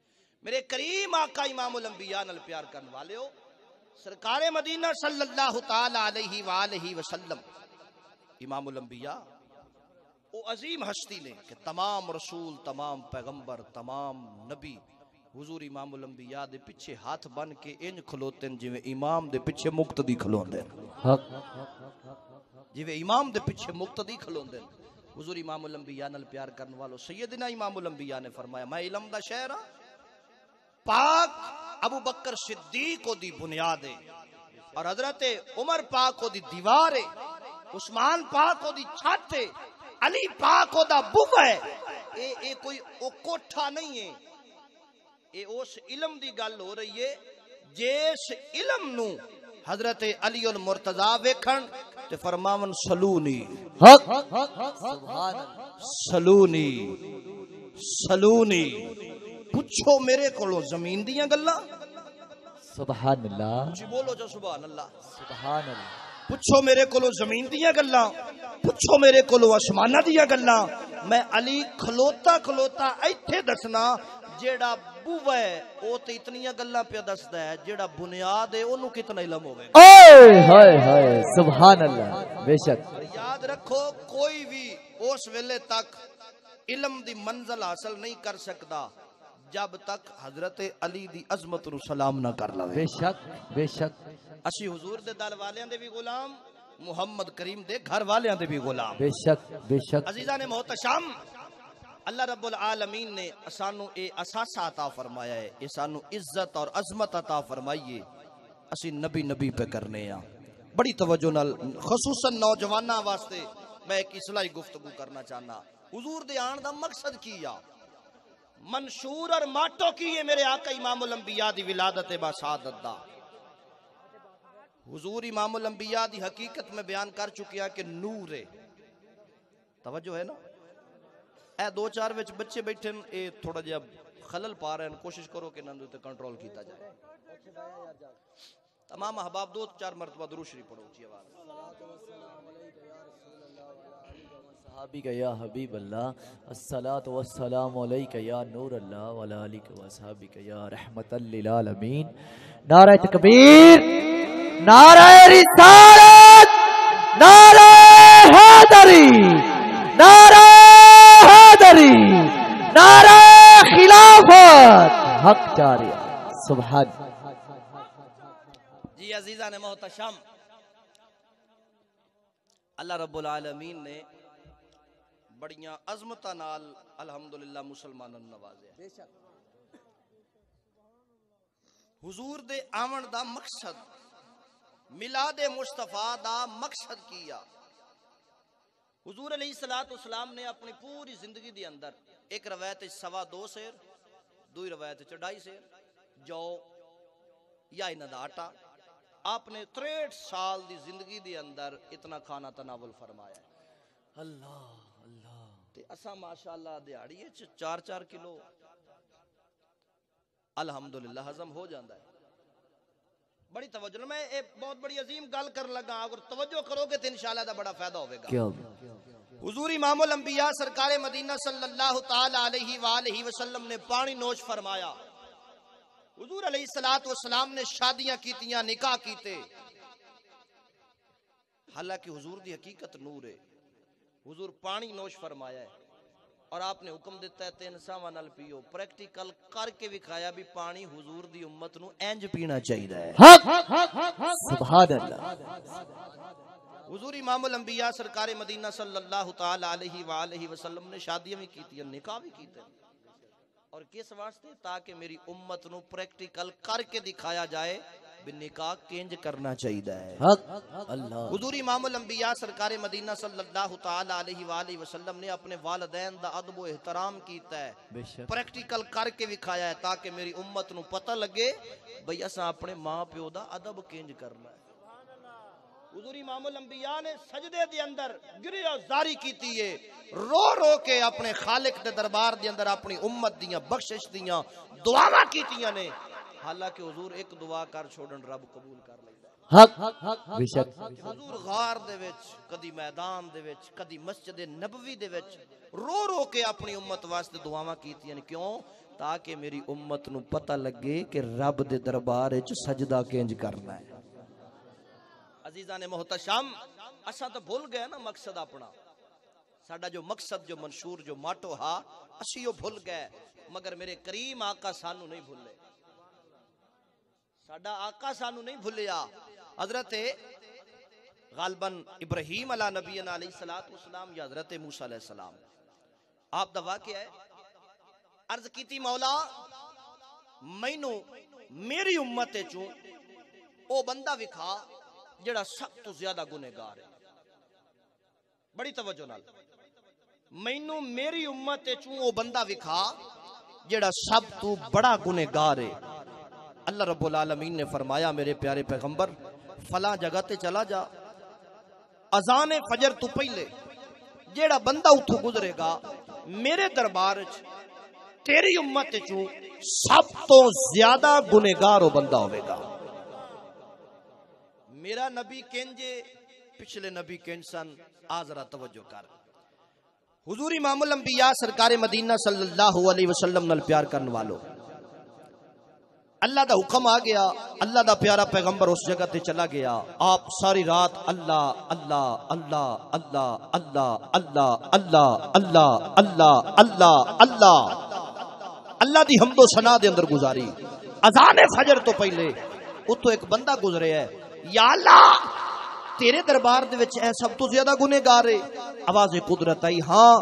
میرے کریم آقا امام الانبیاء نال پیار کرن والے ہو سرکار مدینہ صلی اللہ تعالی علیہ وآلہ وسلم امام الانبیاء او عظیم ہستی نے کہ تمام رسول تمام پیغمبر تمام نبی حضور امام الانبیاء دے پیچھے ہاتھ بن کے انج کھلوتے ہیں جویں امام دے پیچھے مقتدی کھلوندے ہیں۔ حق۔ جویں امام دے پیچھے مقتدی کھلوندے ہیں۔ حضور امام الانبیاء نال پیار کرن والو سیدنا امام الانبیاء نے فرمایا، میں علم دا شہر ہاں۔ پاک ابو بکر صدیق کو دی بنیاد ہے۔ اور حضرت عمر پاک کو دی دیوار ہے۔ عثمان پاک کو دی چھت ہے۔ علی پاک کو دا بو ہے۔ اے اے کوئی او کوٹھا نہیں ہے۔ اے، اس علم دی گل ہو رہی ہے۔ جس علم نو حضرت علی المرتضی ویکھن تے فرماون سلونی۔ حق۔ سبحان سلونی۔ سلونی۔ پوچھو میرے کولو زمین دیاں گلاں۔ سبحان اللہ جی بولو جو سبحان اللہ سبحان اللہ پوچھو میرے کولو زمین دیاں گلاں۔ پوچھو میرے کولو آسمانہ دیاں گلاں۔ میں علی کھلوتا کھلوتا ایتھے دسنا جیڑا نبوہ ہے او تے اتنی گلاں پہ دستا ہے جیڑا بنیاد ہے اونوں کتنا علم ہوئے گا۔ اوئے ہائے ہائے سبحان اللہ بے شک۔ یاد رکھو کوئی بھی اس ویلے تک علم دی منزل حاصل نہیں کر سکتا جب تک حضرت علی دی عظمت رو سلام نہ کر لوے۔ بے شک بے شک۔ اسی حضور دے دل والیاں دے بھی غلام محمد کریم دے گھر والیاں دے بھی غلام۔ بے شک بے شک۔ عزیزان محتشام اللہ رب العالمین نے اسانو اے اساسہ عطا فرمایا ہے اسانو عزت اور عظمت عطا فرمائیے۔ اسی نبی نبی پہ کرنے ہاں بڑی توجہ نال، خصوصاً نوجوانہ واسطے میں ایک اصلاحی گفتگو کرنا چاہنا۔ حضور دے آن دا مقصد کیا منشور اور ماٹو کیے میرے آقا امام الانبیاء دی ولادت با سعادت دا۔ حضور امام الانبیاء دی حقیقت میں بیان کر چکیا کہ نور ہے۔ توجہ ہے نا؟ اے دو چار وچ بچے بیٹھے ہیں اے تھوڑا جہا خلل پا رہے ہیں، کوشش کرو کہ نندو تے کنٹرول کیتا جائے۔ تمام احباب دو چار مرتبہ درود شریف پڑھو اونچی آواز۔ صحابی کا یا حبیب اللہ، الصلاة والسلام علیکہ یا نور اللہ وعلا علیکہ وصحابی کا یا رحمت للعالمین۔ نعرہ تکبیر، نعرہ رسالت، نعرہ حیدری نعرہ حیدری نعرہ خلافت۔ حق جاری۔ سبحان۔ جی عزیزان محتشم اللہ رب العالمین نے بڑیاں عظمتاں نال الحمدللہ مسلمانوں نوں نوازیا حضور دے آمن دا مقصد میلاد مصطفیٰ دا مقصد کیا حضور علیہ الصلوۃ والسلام نے اپنی پوری زندگی دے اندر ایک روایت سوا دو سیر دوئی روایت وچ ڈھائی سیر جو یا دا آٹا آپ نے 63 سال دی زندگی دے اندر اتنا کھانا تناول فرمایا۔ ہے اللہ اللہ۔ تے اساں ماشاءاللہ دیہڑی وچ 4-4 کلو الحمدللہ ہضم ہو جاندا ہے۔ بڑی توجہ میں ایک بہت بڑی عظیم گل کر لگا اگر توجہ کرو گے تو انشاءاللہ دا بڑا فائدہ ہوے گا۔ حضور امام الانبیاء سرکار مدینہ صلی اللہ تعالی علیہ وآلہ وسلم نے پانی نوش فرمایا۔ حضور علیہ الصلوۃ والسلام نے شادیاں کیتیاں نکاح کیتے۔ حالانکہ حضور دی حقیقت نور ہے۔ حضور پانی نوش فرمایا ہے۔ اور آپ نے حکم دیتا ہے تین ساواں نال پیو۔ پریکٹیکل کر کے وکھایا بھی پانی حضور دی امت نو انج پینا چاہیدا ہے۔ حق! سبحان اللہ۔ حضور امام الانبیاء سرکار مدینہ صلی اللہ تعالی علیہ وآلہ وسلم نے شادیاں بھی کیتی نکاح بھی کیتے اور کس واسطے؟ تاکہ میری امت نو پریکٹیکل کر کے دکھایا جائے۔ بھی نکاح کینج کرنا حق۔ اللہ۔ حضور امام الانبیاء سرکار مدینہ صلی اللہ تعالی علیہ وآلہ وسلم نے اپنے والدین دا ادب و احترام کیتا ہے۔ پریکٹیکل کر کے وکھایا ہے تاکہ میری امت نو پتہ لگے بھئی اساں اپنے ماں پیو دا ادب کینج کرنا ہے۔ حضور امام الانبیاء نے سجدے دے اندر گری اور زاری کیتی ہے۔ رو رو کے اپنے خالق دے دربار دے اندر اپنی امت دیاں بخشش دیاں دعاواں کیتیاں نے۔ حالانکہ حضور ایک دعا کر چھوڑن رب قبول کر لیندا ہے۔ حق بے شک حضور غار دے وچ کدی میدان دے وچ کدی مسجد نبوی دے وچ رو رو کے اپنی امت واسطے دعاواں کیتیاں نے۔ کیوں؟ تاکہ میری امت نو پتہ لگے کہ رب دے دربار وچ سجدہ کینج کرنا ہے۔ عزیزان محتشم اساں تو بھول گئے نا مقصد اپنا۔ ساڈا جو مقصد جو منشور جو ماٹو ہا اسی وہ بھول گئے۔ مگر میرے کریم آقا سانو نہیں بھولے۔ ساڈا آقا سانو نہیں بھولیا حضرت غالباً ابراہیم علیہ نبی علیہ الصلوۃ والسلام یا حضرت موسی علیہ السلام۔ آپ دا واقعہ ہے؟ عرض کیتی مولا مینوں میری امت چوں او بندہ وکھا جڑا سب تو زیادہ گنہگار ہے۔ بڑی توجہ نال۔ مینوں میری امت چوں او بندہ وکھا جڑا سب تو بڑا گنہگار ہے۔ اللہ رب العالمین نے فرمایا، میرے پیارے پیغمبر، فلاں جگہ تے چلا جا۔ اذان فجر تو پہلے جیڑا بندہ اتھو گزرے گا، میرے دربار تیری امت چوں سب تو زیادہ گنہگار وہ بندہ ہوے گا۔ میرا نبی کنجے پچھلے نبی کنج سن آ ذرا توجہ کر۔ حضور امام الانبیاء، سرکار مدینہ صلی اللہ علیہ وسلم نال پیار کرنے والو۔ اللہ دا حکم آ گیا اللہ دا پیارا پیغمبر اس جگہ تے چلا گیا آپ ساری رات اللہ اللہ اللہ اللہ اللہ اللہ اللہ اللہ اللہ اللہ اللہ اللہ دی حمد و ثنا دے اندر گزاری اذان فجر تو پہلے اتو ایک بندہ گزرے ہے یا اللہ تیرے دربار دے وچ اے سب تو زیادہ گنہگار ہے آواز قدرت آئی ہاں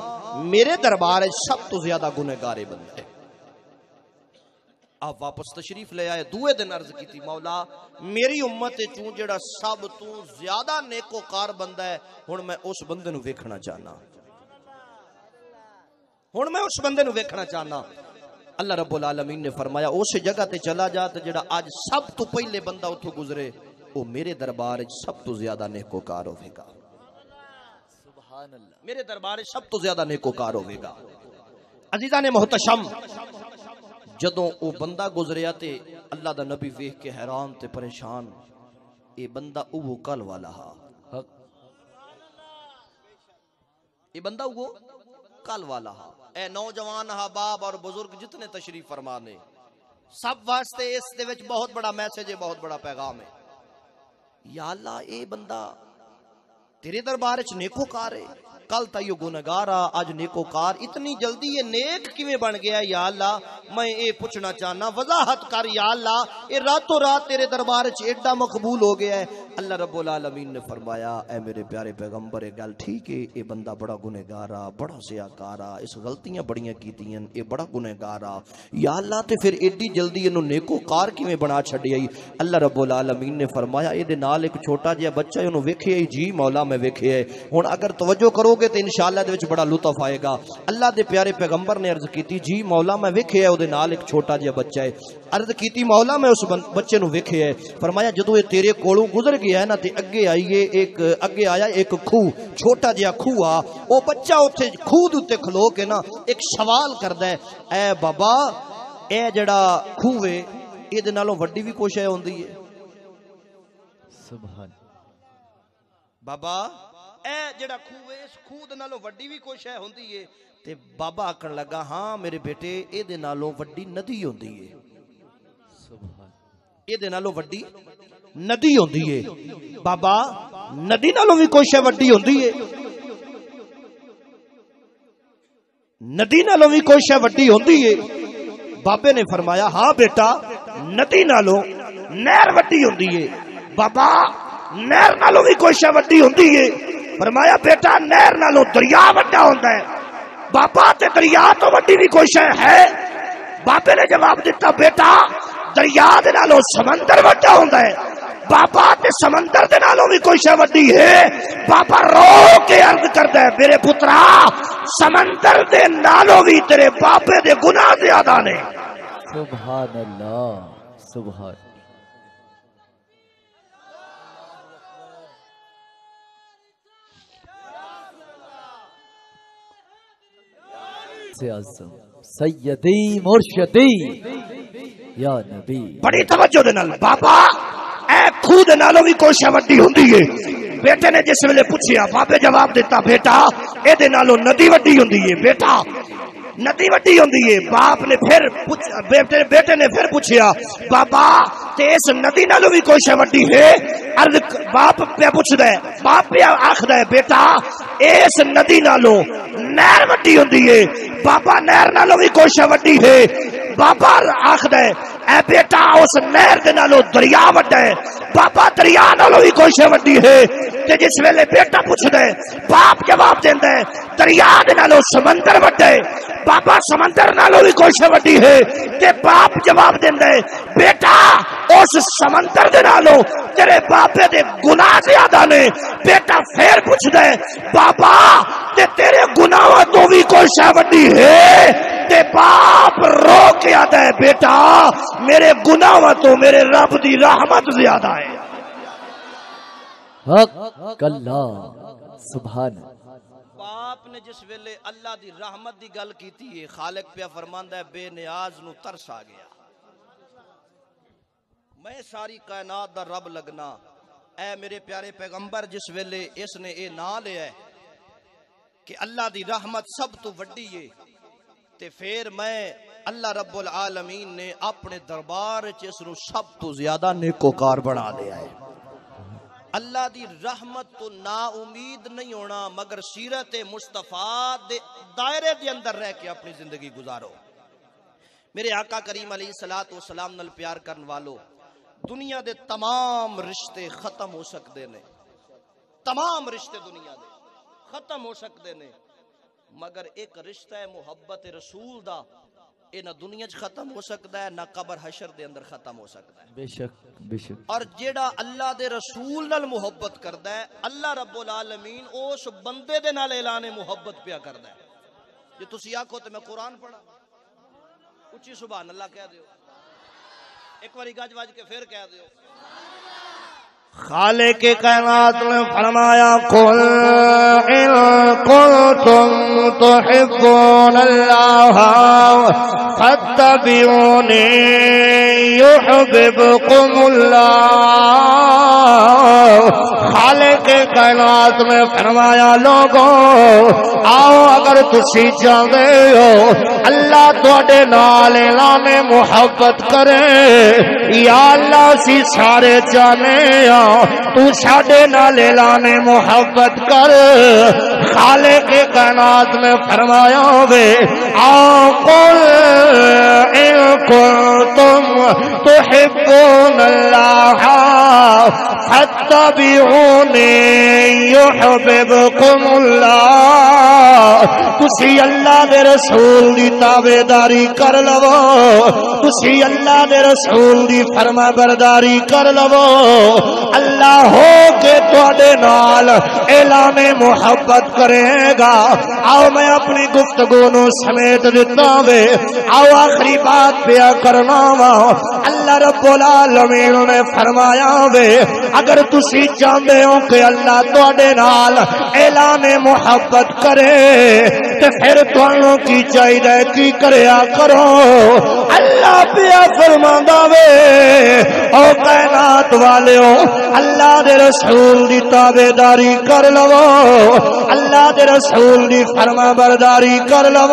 میرے دربار سب تو زیادہ گنہگار بندے آپ واپس تشریف لے آئے دوے دن عرض کی تھی مولا میری امت چوں جڑا سب تو زیادہ نیکوکار بندہ ہے ہن میں اس بندے نو ویکھنا چاہنا۔ ہن میں اس بندے نو ویکھنا چاہنا۔ اللہ رب العالمین نے فرمایا اس جگہ تے چلا جا تے جڑا اج سب تو پہلے بندہ اتھوں گزرے وہ میرے دربار وچ سب تو زیادہ نیکوکار ہوے گا۔ سبحان اللہ۔ میرے دربار سب تو زیادہ نیکوکار ہوے گا۔ عزیزان محتشم جدوں او بندہ گزریا تے اللہ دا نبی ویکھ کے حیران تے پریشان اے بندہ او کل والا ہا۔ حق۔ یہ بندہ وہ کل والا ہا۔ اے نوجوان احباب اور بزرگ جتنے تشریف فرما نے سب واسطے اس دے وچ بہت بڑا میسج ہے بہت بڑا پیغام ہے۔ یا اللہ اے بندہ تیرے دربار چ نیکو کار ہے۔ کل تا یہ گنہگار آ نیکو کار اتنی جلدی یہ نیک کیویں بن گیا یا اللہ، میں اے پوچھنا چاہنا، وضاحت کر، یا اللہ، اے راتوں رات تیرے دربار وچ ایڈا مقبول ہو گیا ہے۔ اللہ رب العالمین نے فرمایا، اے میرے پیارے پیغمبر اے گل ٹھیک ہے اے بندہ بڑا گنہگار آ بڑا سیاکار آ اس غلطیاں بڑیاں کیتیاں اے بڑا گنہگار آ یا اللہ، تے پھر ایڈی جلدی انہوں اینو نیکوکار کیویں بنا چھڈیا ای اللہ رب العالمین نے فرمایا اے دے نال ایک چھوٹا جہا بچہ ہے اونوں ویکھیا ای جی مولا میں ویکھیا ہے ہن اگر توجہ کرو گے، تے انشاءاللہ دے وچ بڑا لطف آئے گا۔ اللہ دے پیارے پیغمبر نے عرض کیتی جی مولا میں ویکھیا ہے او دے نال ایک چھوٹا جہا بچہ ہے۔ عرض کیتی مولا میں اس بچے نو ویکھیا ہے۔ فرمایا جدوں اے تیرے کولوں گزر گیا ہے نا تے اگے آئیے ایک اگے آیا ایک کھو چھوٹا جہا کھو آ او بچہ اوتھے کھو دے اوتے کھلو کے نا ایک سوال کردا ہے اے بابا اے جڑا کھو ہے اے دے نالوں وڈی بھی کوئی شے ہوندی ہے۔ سبحان بابا اے جڑا ہے اس دے نالوں وڈی بھی کوئی شے ہوندی ہے۔ تے بابا آکھن لگا ہاں میرے بیٹے اے دے نالوں وڈی ندی ہوندی ہے۔ سبحان اے دے نالوں وڈی ندی ہوندی ہے بابا ندی نالوں بھی کوئی شے وڈی ہوندی ہے ندی نالوں بھی کوئی شے وڈی ہوندی ہے بابے نے فرمایا ہاں بیٹا ندی نالوں نہر وڈی ہوندی ہے بابا نہر نالوں بھی کوئی شے وڈی ہوندی ہے فرمایا بیٹا نہر نالوں دریا وڈا ہوندا ہے بابا تے دریا تو وڈی بھی کوئی شے ہے بابے نے جواب دیتا بیٹا دریا دے نالوں سمندر وڈا ہوندا ہے۔ بابا تے سمندر دے نالوں بھی کوئی شے وڈی ہے۔ بابا رو کے عرض کردا ہے، میرے پترا، سمندر دے نالوں بھی تیرے بابے دے گناہ زیادہ نے۔ سبحان اللہ سبحان۔ سے اعظم سیدی مرشدی۔ یا نبی. بڑی توجہ دے نال، بابا، اے خود نالوں بھی کوئی شے وڈی ہوندی ہے بیٹے نے جس ویلے پوچھیا، بابے جواب دیتا، بیٹا اے دے نالوں ندی وڈی ہوندی ہے بیٹا۔ ندی وڈی ہوندی ہے باپ نے پھر بیٹے بیٹے نے پھر پوچھیا، بابا، تے اس ندی نالوں بھی کوئی شے وڈی ہے؟ عرض باپ پہ پوچھدا ہے، باپ پہ آکھدا ہے، بیٹا، اس ندی نالوں نہر وڈی ہوندی ہے بابا، نہر نالوں بھی کوئی شے وڈی ہے؟ بابا آخد ہے۔ اے بیٹا، اس نہر دے نالوں دریا وڈا ہے۔ بابا دریا نالوں بھی کوئی وڈی ہے۔ تے جس ویلے بیٹا پوچھدا ہے، باپ جواب دیندا ہے، دریا دے نالوں سمندر وڈا ہے۔ بابا سمندر نالوں بھی کوئی وڈی ہے۔ تے باپ جواب دیندا ہے، بیٹا، اس سمندر دے نالوں تیرے باپے دے گناہ زیادہ نے۔ بیٹا پھر پوچھدا ہے، بابا، تے تیرے گناہاں تو بھی کوئی شے وڈی ہے۔ تے باپ رو کے آتا ہے، بیٹا میرے گناہ تو میرے رب دی رحمت زیادہ ہے۔ حق اللہ سبحان۔ باپ نے جس ویلے اللہ دی رحمت دی گل کیتی ہے خالق پیا فرماندا ہے بے نیاز نو ترس آ گیا۔ میں ساری کائنات دا رب لگنا اے میرے پیارے پیغمبر جس ویلے اس نے اے نا لیا ہے کہ اللہ دی رحمت سب تو وڈی ہے تے پھر میں اللہ رب العالمین نے اپنے دربار چ اس نو سب تو زیادہ نیکوکار بنا لیا ہے۔ اللہ دی رحمت تو نا امید نہیں ہونا، مگر سیرت مصطفیٰ دے دائرے دے اندر رہ کے اپنی زندگی گزارو۔ میرے آقا کریم علیہ الصلوۃ والسلام نال پیار کرن والو، دنیا دے تمام رشتے ختم ہو سکتے نے۔ تمام رشتے دنیا دے ختم ہو سکتے نے۔ مگر ایک رشتہ ہے محبت رسول دا اے نہ دنیا چ ختم ہو سکتا ہے نہ قبر حشر دے اندر ختم ہو سکتا ہے۔ بے شک بے شک۔ اور جیڑا اللہ دے رسول نال محبت کردا ہے اللہ رب العالمین اس بندے دے نال اعلان محبت پیا کردا ہے۔ جے تسی آکھو تے میں قرآن پڑھا اچھی سبحان اللہ کہہ دیو۔ ایک باری گج وج کے پھر کہہ دیو۔ خالے کے کائنات نے فرمایا قل ان کنتم تحبون اللہ فاتبعونی يحببكم اللہ خالق کائنات میں فرمایا، لوگوں، آؤ اگر تسی چاہتے ہو، اللہ تواڈے نال اعلان محبت کرے۔ یا اللہ سی سارے چاہنے ہاں تو ساڈے نال اعلان محبت کر۔ خالق کائنات میں فرمایا ہوے آؤ قل ان کنتم تحبون اللہ فاتبعونی یحببکم اللہ تسی اللہ دے رسول دی تابعداری کر لو. تسی اللہ دے رسول دی فرما برداری کر لو. اللہ ہو کے تواڈے نال اعلان محبت کرے گا. آؤ میں اپنی گفتگو نو سمیت دیتا وے. آؤ آخری بات پیا کرنا وا. اللہ رب العالمین نے فرمایا وے، اگر تسی چاہتے ہو کہ اللہ تواڈے نال اعلان محبت کرے۔ تے پھر تانوں کی چاہیے کی کریا کرو؟ اللہ پیا فرماندا وے۔ او کائنات والےو اللہ دے رسول دی تابعداری کر لو۔ اللہ دے رسول دی فرما برداری کر لو۔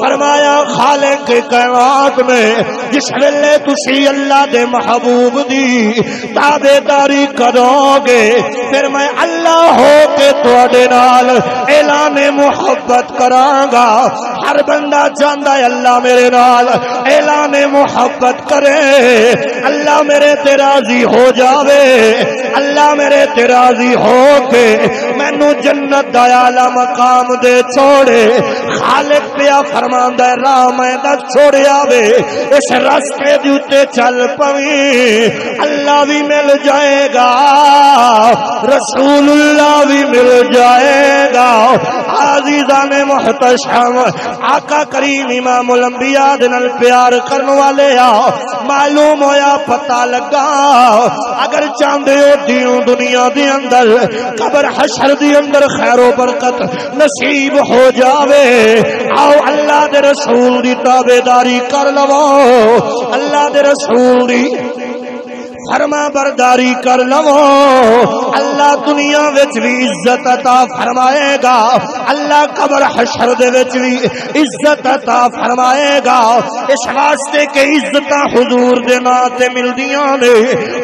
فرمایا، خالق کے کائنات میں، جس ویلے تسی اللہ دے محبوب دی تابعداری کرو گے پھر میں اللہ ہو کے تواڈے نال اعلان محبت کراں گا ہر بندہ چاہندا ہے اللہ میرے نال۔ اعلان محبت کرے۔ اللہ میرے تے راضی ہو جاوے۔ اللہ میرے تے راضی ہو کے مینوں جنت دا اعلی مقام دے چھوڑے۔ خالق پیا فرماندا ہے، راہ میں دا چھوڑیا وے اس راستے دے اوتے چل پویں۔ اللہ بھی مل جائے گا۔ رسول اللہ بھی مل جائے گا۔ عزیزان محتشم، آقا کریم امام الانبیاء دنال پیار کرن والے آ، معلوم ہویا پتہ لگا۔ اگر چاندے ہو دیوں دنیا دی اندر، قبر حشر دی اندر خیر و برکت نصیب ہو جاوے۔ آؤ اللہ دے رسول دی تابعداری کر لو۔ اللہ دے رسول دی فرما برداری کر لو۔ اللہ دنیا وچ بھی عزت عطا فرمائے گا۔ اللہ قبر حشر دے وچ بھی عزت عطا فرمائے گا۔ اس واسطے کہ عزت حضور دے نام تے ملدیاں نے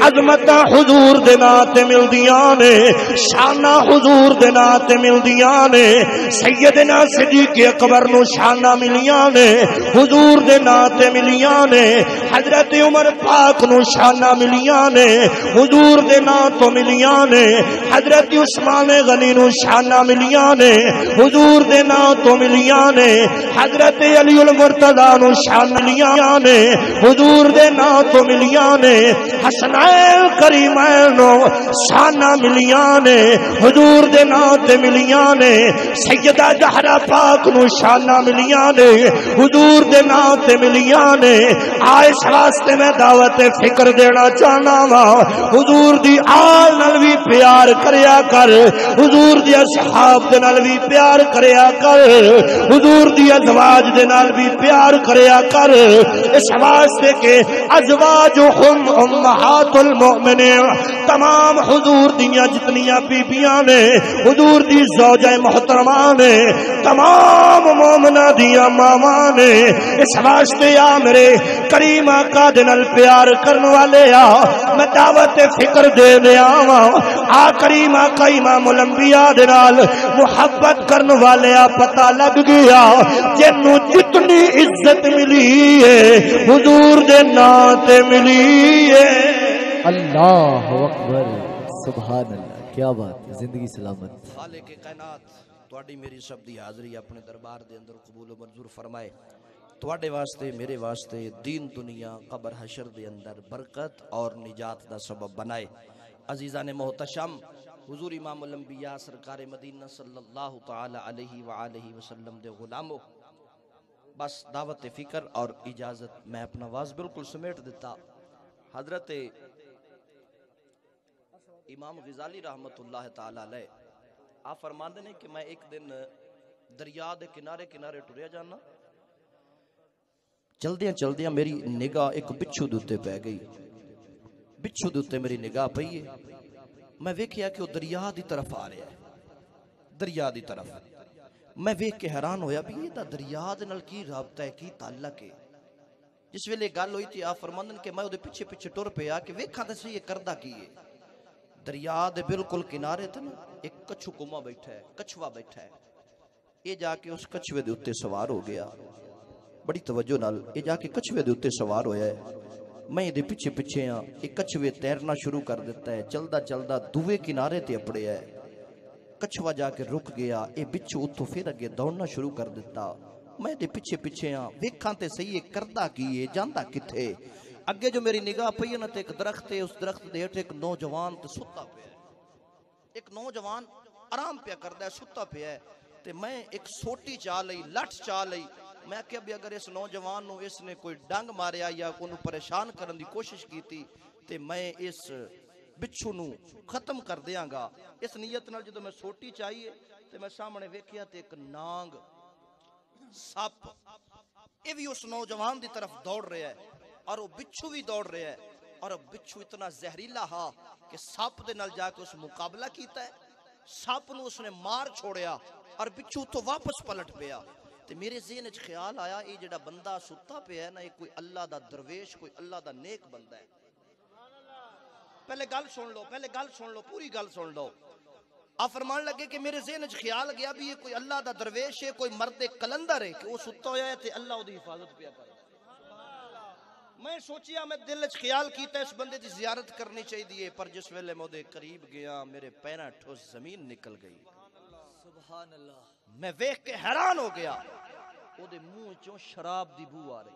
عظمت حضور دے نام تے ملدیاں نے شان حضور دے نام تے ملدیاں نے، سیدنا صدیق اکبر نو شان ملیاں نے، حضور دے نام تے ملیاں نے، حضرت عمر پاک نو شان ملیاں ملیاں نے حضور دے نام تو ملیاں نے حضرت عثمان غنی نو شانہ ملیاں نے حضور دے نام تو ملیاں نے حضرت علی المرتضی نو شان ملیاں نے حضور دے نام تو ملیاں نے حسنائن کریمین نو شانہ ملیاں نے حضور دے نام تے ملیاں نے سیدہ زہرا پاک نو شانہ ملیاں نے حضور دے نام تے ملیاں نے آئے واسطے میں دعوت فکر دینا چاہتا جانا وا حضور دی آل نال بھی پیار کریا کر، حضور دی اصحاب دے نال بھی پیار کریا کر، حضور دی ازواج دے نال بھی پیار کریا کر۔ اس واسطے کہ ازواجہم امہات المؤمنین، تمام حضور دیاں جتنیاں بیبیاں نے، حضور دی زوجہ محترمہ نے، تمام مومنہ دیاں ماما نے، اس واسطے آ میرے کریم آقا دے نال پیار کرن والے آ میں دعوت فکر دے دیا وا آ کریم آقا امام الانبیاء دے نال۔ محبت کرن والے آ پتہ لگ گیا۔ جنوں جتنی عزت ملی ہے حضور دے نام تے ملی ہے۔ اللہ اکبر۔ سبحان اللہ کیا بات ہے؟ زندگی سلامت۔ خالق کائنات تواڈی میری سب دی حاضری اپنے دربار دے اندر قبول و منظور فرمائے۔ تواڈے واسطے، میرے واسطے دین دنیا، قبر، حشر دے اندر برکت اور نجات دا سبب بنائے۔ عزیزان محتشم، حضور امام الانبیاء، سرکار مدینہ صلی اللہ تعالی علیہ وآلہ وسلم دے غلامو، بس دعوت فکر اور اجازت میں اپنا واز بالکل سمیٹ دیتا۔ حضرت امام غزالی رحمت اللہ تعالی علیہ، آپ فرماندے نے کہ میں ایک دن دریا دے کنارے کنارے ٹریا جانا۔ چلدیاں چلدیاں میری نگاہ ایک بچھو دوتے پہ گئی۔ بچھو دوتے میری نگاہ پئی میں ویکھیا کہ وہ دریا دی طرف آ رہا ہے۔ دریا دی طرف۔ میں ویکھ کے حیران ہویا بھی یہ دا دریا دے نال کی رابطہ ہے، کی تعلق ہے۔ جس ویلے گل ہوئی تھی آپ فرماندن کہ میں وہ پیچھے پیچھے ٹر پیا کہ ویکھا تے سی یہ کردہ کی ہے۔ دریا دے بالکل کنارے تے نا، ایک کچھو کما بیٹھا ہے، کچھوا بیٹھا ہے۔ یہ جا کے اس کچھوے دے اتے سوار ہو گیا۔ بڑی توجہ نال یہ جا کے کچھوے دے اتے سوار ہویا ہے۔ میں دے پیچھے پیچھے ہاں یہ کچھوے تیرنا شروع کر دیتا ہے۔ چلدا چلدا دوے کنارے تے اپڑے ہے۔ کچھوا جا کے رک گیا، یہ بچھو اتو پھر اگے دوڑنا شروع کر دیتا۔ میں دے پیچھے پیچھے ہاں ویکھاں تے صحیح ہے، کردہ کی ہے، جاندا کتھے؟ اگے جو میری نگاہ پئی ہے تے ایک درخت ہے، اس درخت دے ہیٹھ ایک نوجوان تے ستا پیا ہے۔ ایک نوجوان آرام پیا کردا ہے، ستا پیا ہے۔ تے میں ایک سوٹی چا لئی لٹھ چا لئی میں کہ بھی اگر اس نوجوان نو اس نے کوئی ڈنگ ماریا یا کو پریشان کرن دی کوشش کیتی، تے میں اس بچھو نو ختم کر دیاں گا۔ اس نیت نال جدو میں سوٹی چاہیے، تے میں سامنے ویکھیا تے ایک نانگ سپ، یہ بھی اس نوجوان دی طرف دوڑ رہا ہے، اور وہ بچھو بھی دوڑ رہا ہے، اور وہ بچھو اتنا زہریلا ہا کہ سپ دے نال جا کے اس مقابلہ کیتا ہے۔ سپ نو اس نے مار چھوڑیا، اور بچھو تو واپس پلٹ پیا۔ تے میرے ذہن وچ خیال آیا یہ جڑا بندہ ستا پیا ہے نا، یہ کوئی اللہ دا درویش، کوئی اللہ دا نیک بندہ ہے۔ پہلے گل سن لو، پہلے گل سن لو، پوری گل سن لو۔ آ فرمان لگے کہ میرے ذہن وچ خیال گیا بھی یہ کوئی اللہ دا درویش ہے، کوئی مرد کلندر ہے کہ وہ ستا ہویا ہے تے اللہ اودی حفاظت پیا کرے۔ میں سوچیا، میں دل وچ خیال کیتا اس بندے دی زیارت کرنی چاہیے پر جس ویلے میں قریب گیا، میرے پیراں ٹھوس زمین نکل گئی۔ سبحان اللہ۔ میں ویکھ کے حیران ہو گیا۔ او دے منہ چوں شراب دی بو آ رہی۔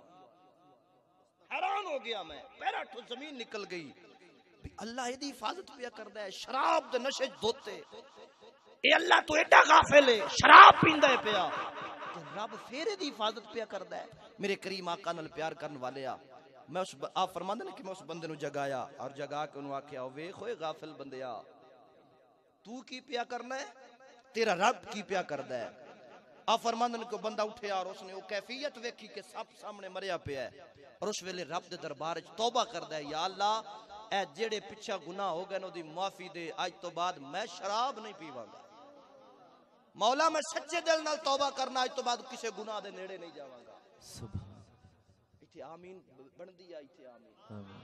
حیران ہو گیا میں پیراں ٹھوس زمین نکل گئی۔ بھی اللہ دی حفاظت پیا کردا ہے، شراب دے نشے چ دھوتے۔ اے اللہ تو ایڈا غافل ہے، شراب پیندا ہے پیا۔ تے رب پھر دی حفاظت پیا کردا ہے۔ میرے کریم آقا نال پیار کرن والے آ، میں اس ب- آپ فرماندے نے کہ میں اس بندے نو جگایا اور جگا کے انہوں آکھیا ویکھ ہوئے غافل بندیا تو کی پیا کرنا ہے؟ تیرا رب کی پیا کردا ہے؟ آپ فرماندے نے کہ بندہ اٹھیا اور اس نے وہ کیفیت ویکھی کہ سب سامنے مریا پیا ہے۔ اور اس ویلے رب دے دربار وچ توبہ کردا ہے یا اللہ اے جڑے پچھا گناہ ہو گئے نو دی معافی دے اج تو بعد میں شراب نہیں پیواں گا۔ مولا میں سچے دل نال توبہ کرنا اج تو بعد کسے گناہ دے نیڑے نہیں جاواں گا۔ سبحان ایتھے آمین بندی آ ایتھے آمین۔ آمین۔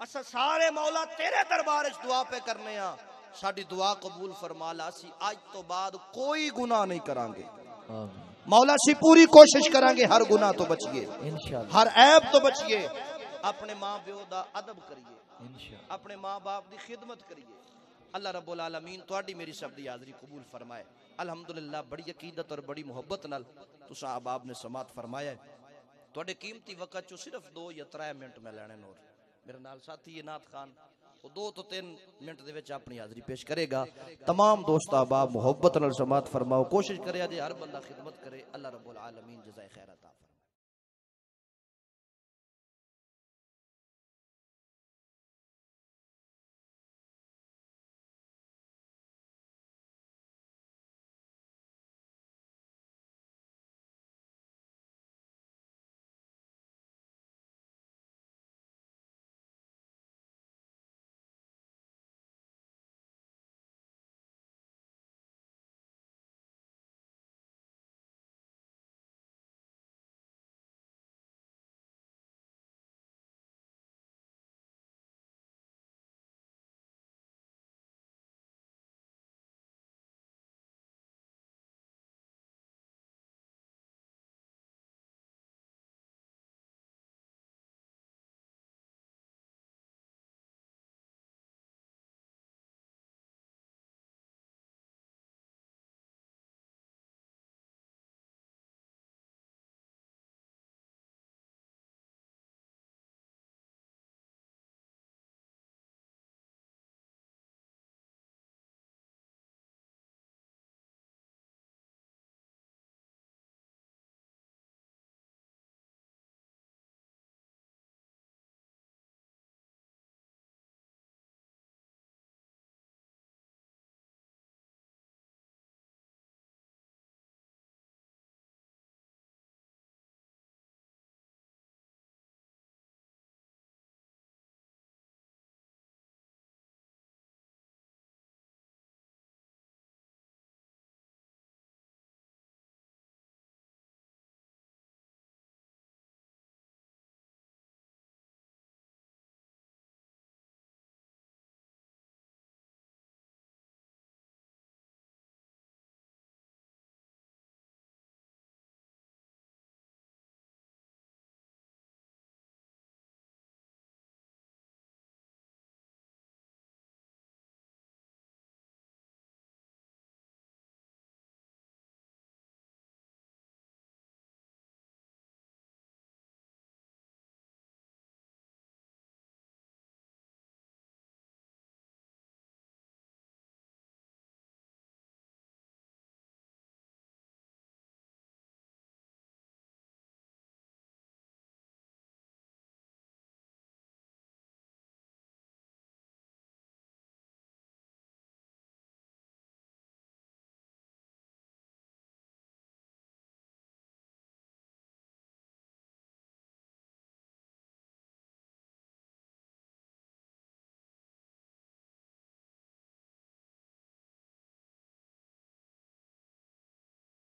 اسا سارے مولا تیرے دربار وچ دعا پہ کرنے ہاں ساڈی دعا قبول فرما لا سی۔ اج تو بعد کوئی گناہ نہیں کران گے آمین۔ مولا سی پوری کوشش کران گے ہر گناہ تو بچیے۔ ہر عیب تو بچیے۔ اپنے ماں پیو دا ادب کریے۔ اپنے ماں باپ دی خدمت کریے۔ اللہ رب العالمین تواڈی میری سب دی حاضری قبول فرمائے۔ الحمدللہ بڑی عقیدت اور بڑی محبت نال تساں احباب نے سماعت فرمایا ہے۔ تواڈے قیمتی وقت چو صرف دو یا ترے منٹ میں لینے نور۔ میرے نال ساتھی ہے نات خان وہ دو تو تین منٹ دے وچ اپنی حاضری پیش کرے گا۔ تمام دوست، احباب، محبت نال سماعت فرماؤ، کوشش کرے جے ہر بندہ خدمت کرے۔ اللہ رب العالمین جزائے خیر عطا